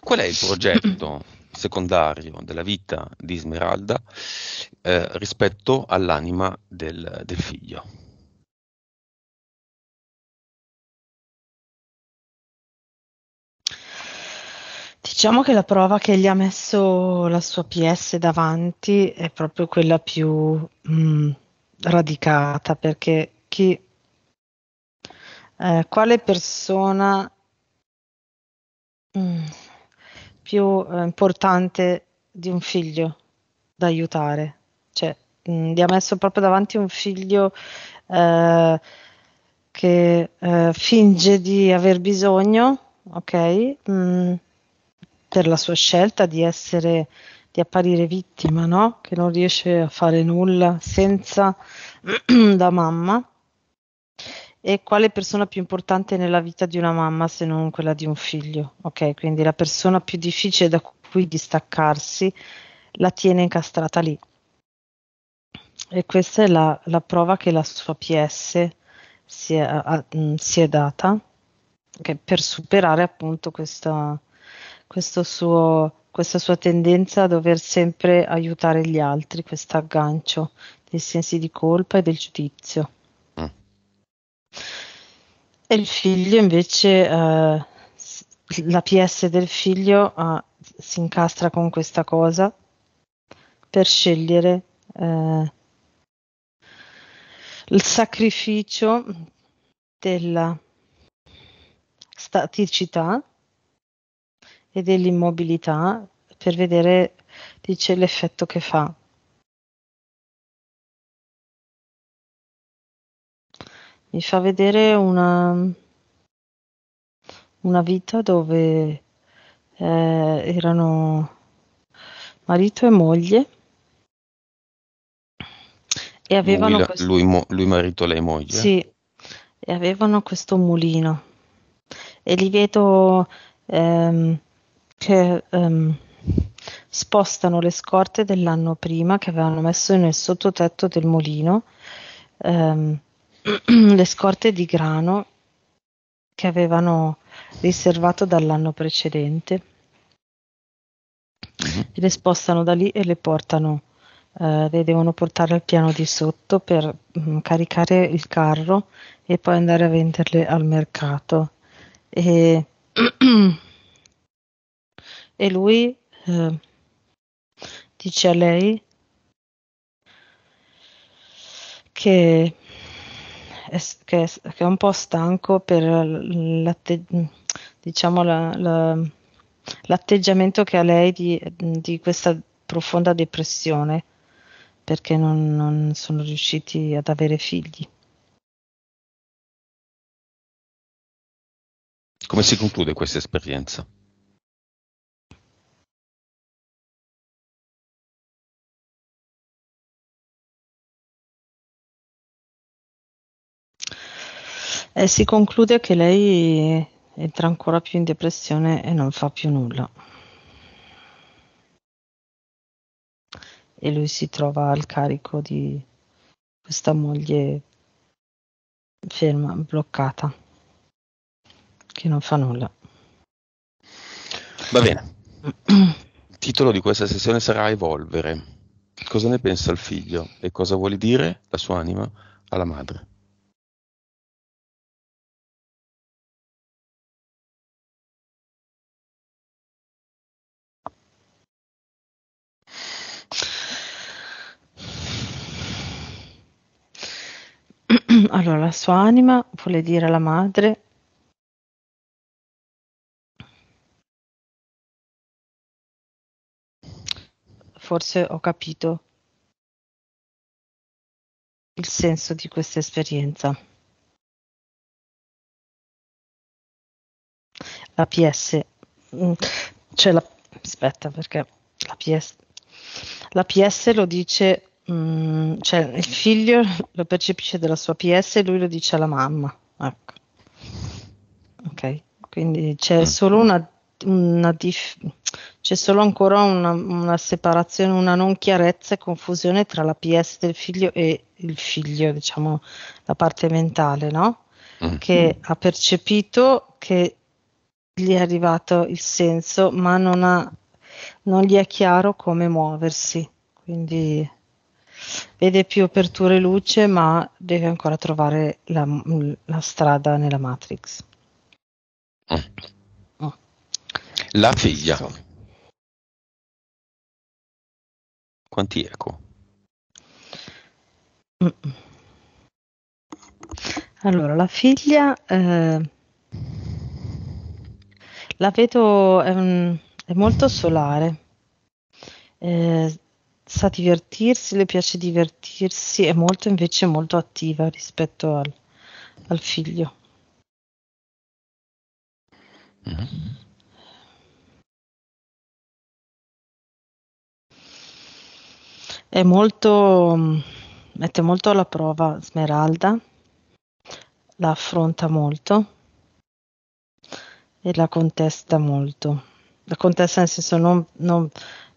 Qual è il progetto secondario della vita di Smeralda eh, rispetto all'anima del, del figlio? Diciamo che la prova che gli ha messo la sua PS davanti è proprio quella più mh, mm, radicata, perché chi, eh, quale persona mm, più eh, importante di un figlio da aiutare? Cioè, mh, mm, gli ha messo proprio davanti un figlio eh, che eh, finge di aver bisogno, ok? per la sua scelta di essere di apparire vittima, no? Che non riesce a fare nulla senza da mamma. E quale persona più importante nella vita di una mamma se non quella di un figlio? Ok, quindi la persona più difficile da cui distaccarsi la tiene incastrata lì. E questa è la, la prova che la sua PS si è, a, si è data per superare appunto questa, suo, questa sua tendenza a dover sempre aiutare gli altri, questo aggancio dei sensi di colpa e del giudizio. E il figlio invece, eh, la PS del figlio eh, si incastra con questa cosa per scegliere eh, il sacrificio della staticità e dell'immobilità per vedere, dice, l'effetto che fa. Mi fa vedere una, una vita dove eh, erano marito e moglie e avevano lui, questo... lui, lui marito, lei moglie? Sì, e avevano questo mulino e li vedo ehm, che um, spostano le scorte dell'anno prima che avevano messo nel sottotetto del mulino, um, le scorte di grano che avevano riservato dall'anno precedente. Mm-hmm. Le spostano da lì e le portano, uh, le devono portare al piano di sotto per um, caricare il carro e poi andare a venderle al mercato. E e lui eh, dice a lei che che, è, che è, un po' stanco per l'atte, diciamo la, la, l'atteggiamento che ha lei di, di, questa profonda depressione perché non, non sono riusciti ad avere figli. Come si conclude questa esperienza? E si conclude che lei entra ancora più in depressione e non fa più nulla. E lui si trova al carico di questa moglie ferma, bloccata, che non fa nulla. Va bene. Il titolo di questa sessione sarà Evolvere. Cosa ne pensa il figlio e cosa vuole dire la sua anima alla madre? Allora, la sua anima vuole dire alla madre forse ho capito il senso di questa esperienza. La PS, mm, cioè la, aspetta perché la PS, la PS lo dice Mm, cioè il figlio lo percepisce dalla sua PS e lui lo dice alla mamma. Ecco. Ok, quindi c'è mm. solo una, una dif- c'è solo ancora una, una, separazione, una non chiarezza e confusione tra la PS del figlio e il figlio, diciamo la parte mentale, no? Mm. Che ha percepito che gli è arrivato il senso, ma non, ha, non gli è chiaro come muoversi. Quindi vede più aperture e luce, ma deve ancora trovare la, la strada nella Matrix. Mm. Oh. La figlia. Quanti eco? Mm. Allora, la figlia eh, la vedo è, un, è molto solare. Eh, sa divertirsi, le piace divertirsi, è molto invece molto attiva rispetto al, al figlio. Mm-hmm. È molto, mette molto alla prova Smeralda, la affronta molto e la contesta molto. La contesta nel senso non, non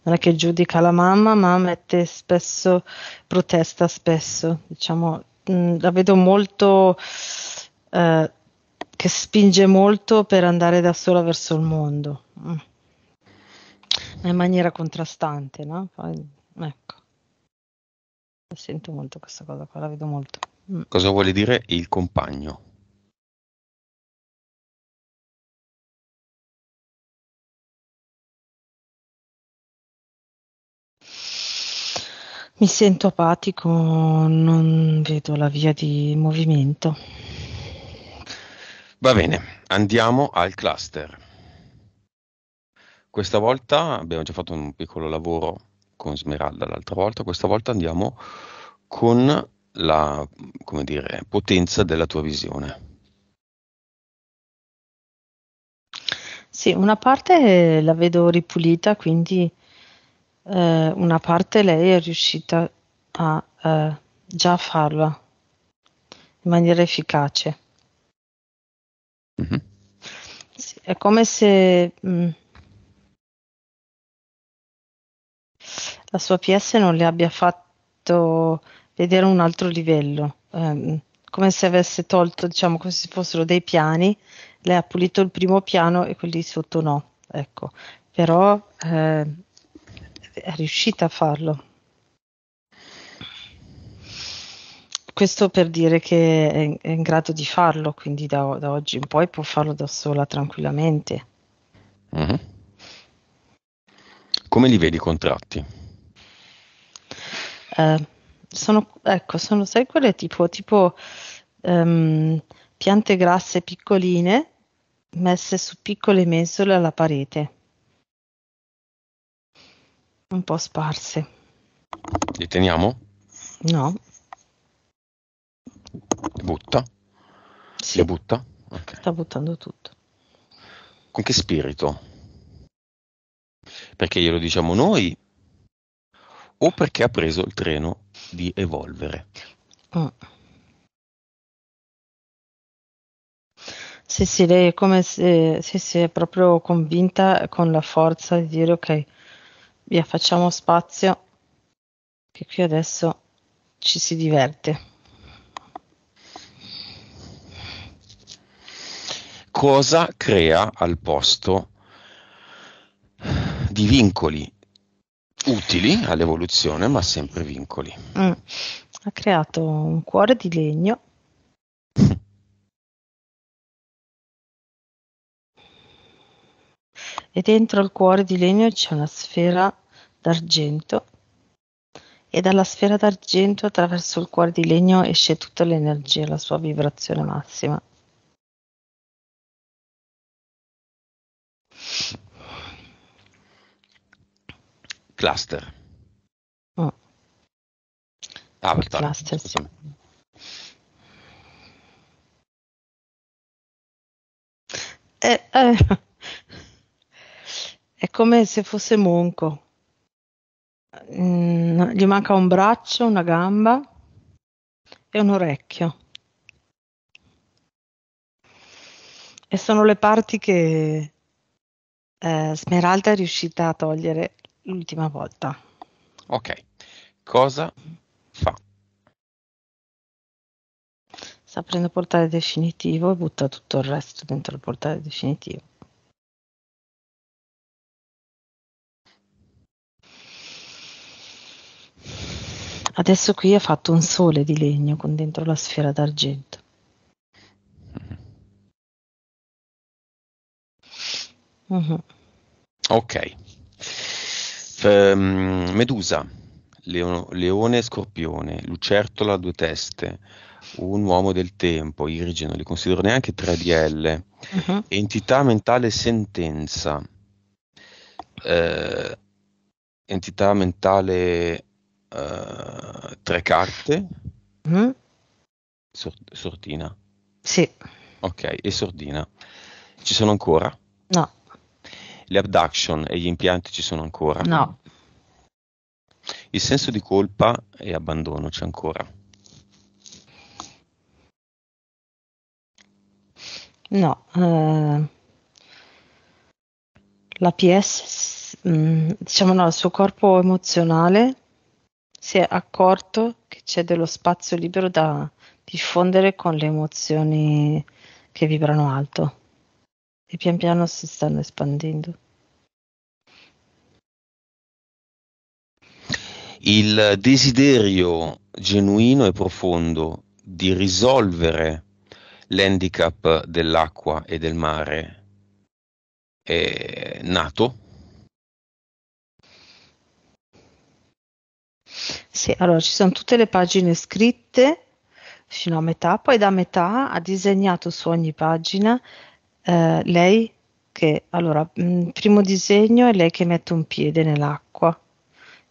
non è che giudica la mamma, ma mette spesso, protesta spesso, diciamo, mh, mm, la vedo molto, eh, che spinge molto per andare da sola verso il mondo, mm. in maniera contrastante, no? Poi, ecco, la sento molto questa cosa qua, la vedo molto. Mm. Cosa vuole dire il compagno? Mi sento apatico, non vedo la via di movimento. Va bene, andiamo al cluster. Questa volta abbiamo già fatto un piccolo lavoro con Smeralda l'altra volta, questa volta andiamo con la come dire, potenza della tua visione. Sì, una parte la vedo ripulita, quindi eh, una parte lei è riuscita a eh, già farla in maniera efficace. Mm-hmm. Sì, è come se mh, mm, la sua PS non le abbia fatto vedere un altro livello, ehm, come se avesse tolto, diciamo, come se fossero dei piani, lei ha pulito il primo piano e quelli sotto no, ecco. Però eh, è riuscita a farlo. Questo per dire che è, è in grado di farlo, quindi da, da, oggi in poi può farlo da sola tranquillamente. Mm-hmm. Come li vedi i contratti? Eh, sono, ecco, sono, sai quelle tipo, tipo um, piante grasse piccoline messe su piccole mensole alla parete un po' sparse. Li teniamo? No. Butta? Sì. Le butta? Okay. Sta buttando tutto. Con che spirito? Perché glielo diciamo noi o perché ha preso il treno di evolvere? Mm. Sì, sì, lei è come se sì, sì, è proprio convinta con la forza di dire ok, Via, facciamo spazio, che qui adesso ci si diverte. Cosa crea al posto di vincoli utili all'evoluzione, ma sempre vincoli. Mm. Ha creato un cuore di legno. E dentro il cuore di legno c'è una sfera d'argento e dalla sfera d'argento attraverso il cuore di legno esce tutta l'energia, la sua vibrazione massima. Cluster. Mm. Avatar. Cluster, sì. scusami. È, è- come se fosse monco. Mm, gli manca un braccio, una gamba e un orecchio. E sono le parti che eh, Smeralda è riuscita a togliere l'ultima volta. Ok. Cosa fa? Sta prendendo il portale definitivo e butta tutto il resto dentro il portale definitivo. Adesso qui ha fatto un sole di legno con dentro la sfera d'argento. Mhm. Ok. Ehm, Medusa, leo- leone e scorpione, lucertola a due teste, un uomo del tempo, Irige, non li considero neanche 3DL, Mhm. entità mentale sentenza, eh, entità mentale eh, tre carte, Mhm. sor- sortina, Sì, ok, e sordina. Ci sono ancora? no, Le abduction e gli impianti ci sono ancora? no, Il senso di colpa e abbandono c'è ancora. no. eh, la PS, mm, diciamo no, il suo corpo emozionale si è accorto che c'è dello spazio libero da diffondere con le emozioni che vibrano alto e pian piano si stanno espandendo. Il desiderio genuino e profondo di risolvere l'handicap dell'acqua e del mare è nato. Sì, allora ci sono tutte le pagine scritte fino a metà, poi da metà ha disegnato su ogni pagina eh, lei che, allora, il primo disegno è lei che mette un piede nell'acqua,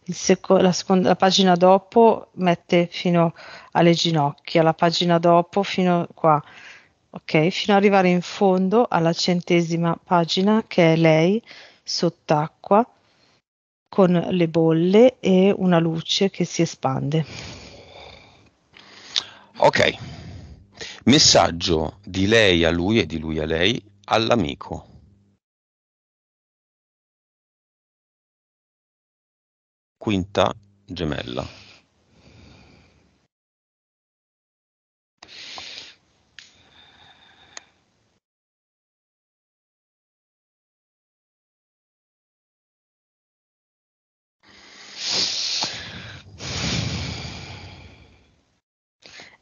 seco- la, seconda, la pagina dopo mette fino alle ginocchia, la pagina dopo fino qua, ok, fino ad arrivare in fondo alla centesima pagina che è lei sott'acqua con le bolle e una luce che si espande. Ok. Messaggio di lei a lui e di lui a lei all'amico. Quinta gemella.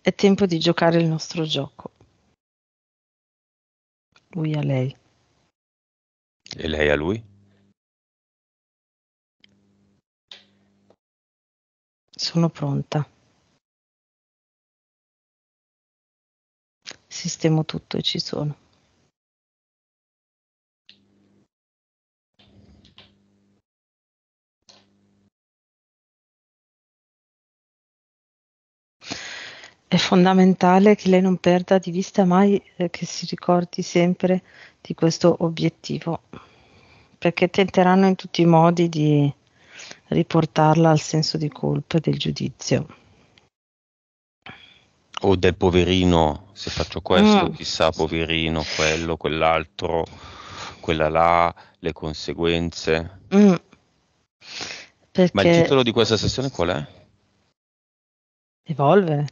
È tempo di giocare il nostro gioco. Lui a lei. E lei a lui? Sono pronta. Sistemo tutto e ci sono. È fondamentale che lei non perda di vista mai, eh, che si ricordi sempre di questo obiettivo, perché tenteranno in tutti i modi di riportarla al senso di colpa e del giudizio. O del poverino, se faccio questo, Mm. chissà, poverino, quello, quell'altro, quella là, le conseguenze. Mm. Ma il Perché titolo di questa sessione qual è? evolvere.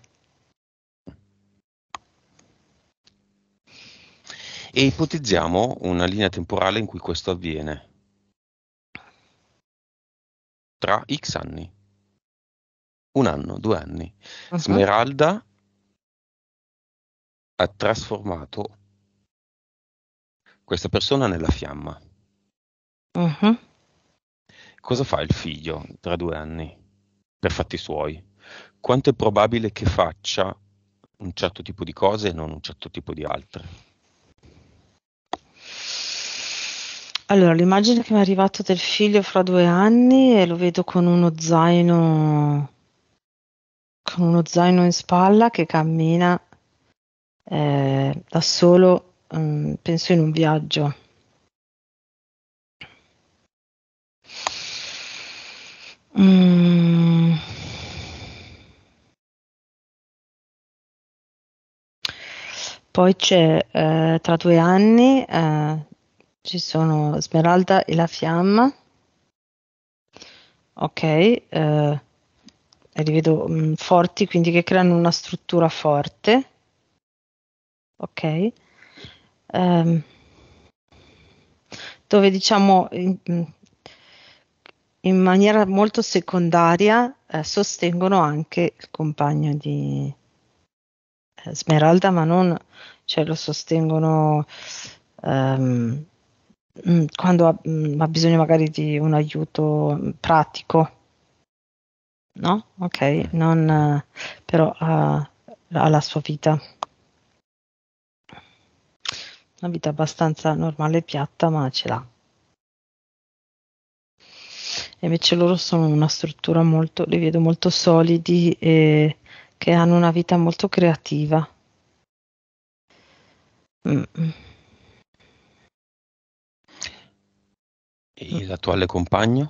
E ipotizziamo una linea temporale in cui questo avviene. tra X anni. Un anno, due anni. Mhm. Smeralda ha trasformato questa persona nella fiamma. Mhm. Cosa fa il figlio tra due anni? Per fatti suoi. Quanto è probabile che faccia un certo tipo di cose e non un certo tipo di altre? Allora, l'immagine che mi è arrivata del figlio fra due anni e lo vedo con uno zaino, con uno zaino in spalla che cammina eh, da solo, mm, penso in un viaggio. Mm. Poi c'è eh, tra due anni eh, ci sono Smeralda e la fiamma. Ok, eh, li vedo mm, forti, quindi che creano una struttura forte. Ok. Ehm, dove diciamo in, in maniera molto secondaria eh, sostengono anche il compagno di eh, Smeralda, ma non, cioè lo sostengono ehm, mm, quando ha, mm, ha bisogno magari di un aiuto mm, pratico, no? Ok, non, eh, però ha, ha la sua vita. Una vita abbastanza normale e piatta, ma ce l'ha. E invece loro sono una struttura molto, li vedo molto solidi e che hanno una vita molto creativa. Mm. E l'attuale compagno?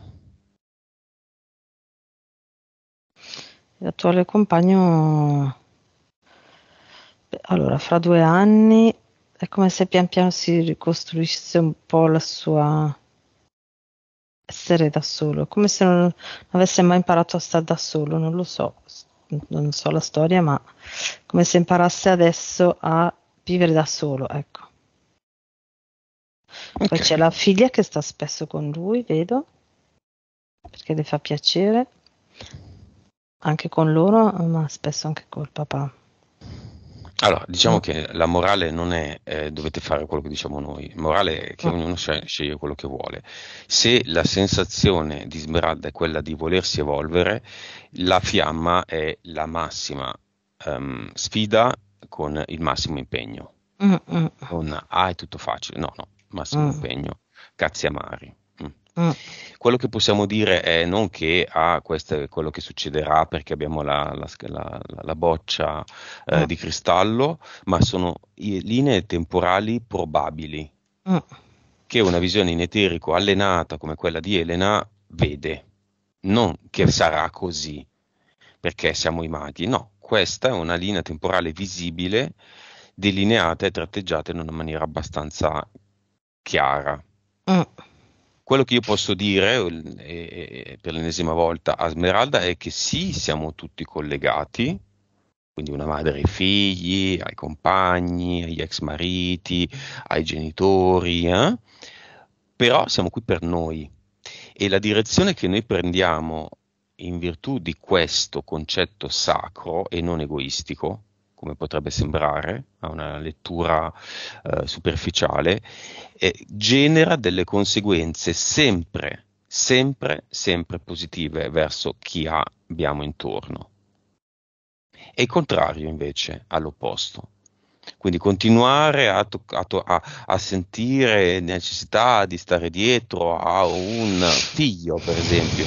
L'attuale compagno, beh, allora, fra due anni è come se pian piano si ricostruisse un po' la sua essere da solo, come se non avesse mai imparato a stare da solo, non lo so, non so la storia, ma come se imparasse adesso a vivere da solo, ecco. Poi Ok. c'è la figlia che sta spesso con lui, vedo, perché le fa piacere, anche con loro, ma spesso anche col papà. Allora, diciamo Mm. che la morale non è eh, dovete fare quello che diciamo noi, il morale è che Mm. ognuno sce- sceglie quello che vuole. Se la sensazione di Smeralda è quella di volersi evolvere, la fiamma è la massima ehm, sfida con il massimo impegno. Mm, mm, Non, ah, è tutto facile. No, no, massimo mm, impegno. Cazzi amari. Mm. mm, Quello che possiamo dire è non che ah, questo è quello che succederà perché abbiamo la, la- la- la- boccia eh, mm, di cristallo, ma sono linee temporali probabili che una visione in eterico allenata come quella di Elena vede. Non che sarà così perché siamo i maghi, no, questa è una linea temporale visibile, delineata e tratteggiata in una maniera abbastanza chiara. Mm. Quello che io posso dire eh, eh, per l'ennesima volta a Smeralda è che sì, siamo tutti collegati, quindi una madre ai figli, ai compagni, agli ex mariti, ai genitori, eh? però siamo qui per noi e la direzione che noi prendiamo in virtù di questo concetto sacro e non egoistico, come potrebbe sembrare a una lettura eh, superficiale, eh, genera delle conseguenze sempre, sempre, sempre positive verso chi ha- abbiamo intorno. E il contrario invece, all'opposto. Quindi continuare a, to- a to- a- a sentire necessità di stare dietro a un figlio, per esempio,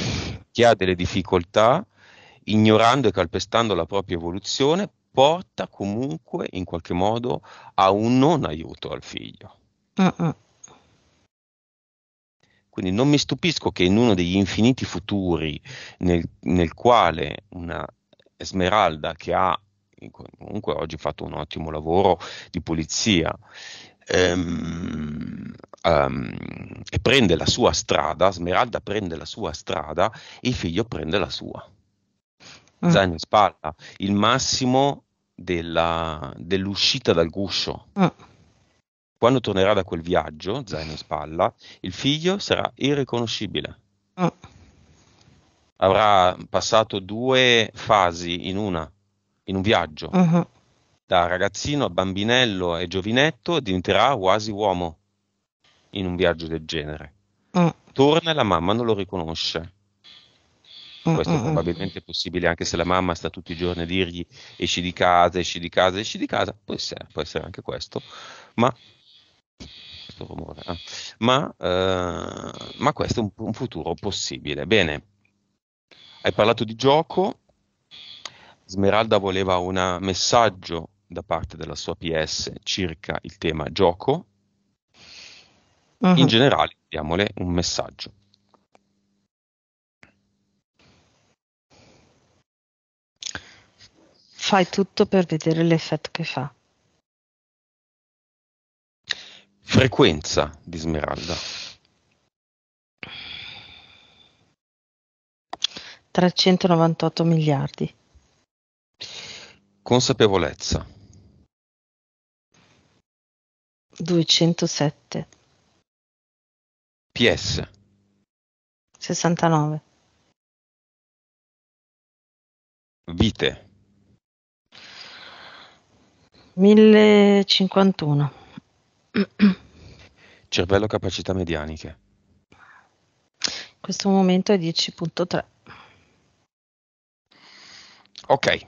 che ha delle difficoltà, ignorando e calpestando la propria evoluzione, porta comunque in qualche modo a un non aiuto al figlio. Mm. Quindi non mi stupisco che in uno degli infiniti futuri nel, nel quale una Esmeralda che ha comunque oggi fatto un ottimo lavoro di pulizia ehm, ehm, e prende la sua strada, Smeralda prende la sua strada il figlio prende la sua. Mm. Zaino in spalla, il massimo della- dell'uscita dal guscio. Mm. Quando tornerà da quel viaggio, zaino in spalla, il figlio sarà irriconoscibile. Mm. avrà passato due fasi in una, in un viaggio. Mhm. Da ragazzino a bambinello e giovinetto diventerà quasi uomo in un viaggio del genere. Mm. Torna e la mamma non lo riconosce. Mm, Questo mm, mm. probabilmente è possibile anche se la mamma sta tutti i giorni a dirgli esci di casa, esci di casa, esci di casa, può essere, può essere anche questo, ma, questo rumore, ah. ma, eh, ma questo è un, un futuro possibile. Bene, hai parlato di gioco, Smeralda voleva un messaggio da parte della sua PS circa il tema gioco, Mhm. in generale diamole un messaggio. Fai tutto per vedere l'effetto che fa. Frequenza di Smeralda. 398 miliardi. Consapevolezza. 207. PS. 69. Vite. 1051. Cervello capacità medianiche. In questo momento è 10.3. Ok.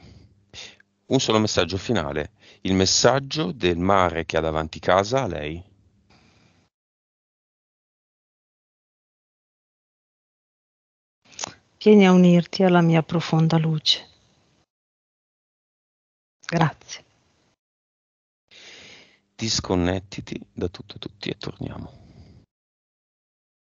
Un solo messaggio finale. Il messaggio del mare che ha davanti casa a lei. Vieni a unirti alla mia profonda luce. Grazie. Disconnettiti da tutto e tutti e torniamo.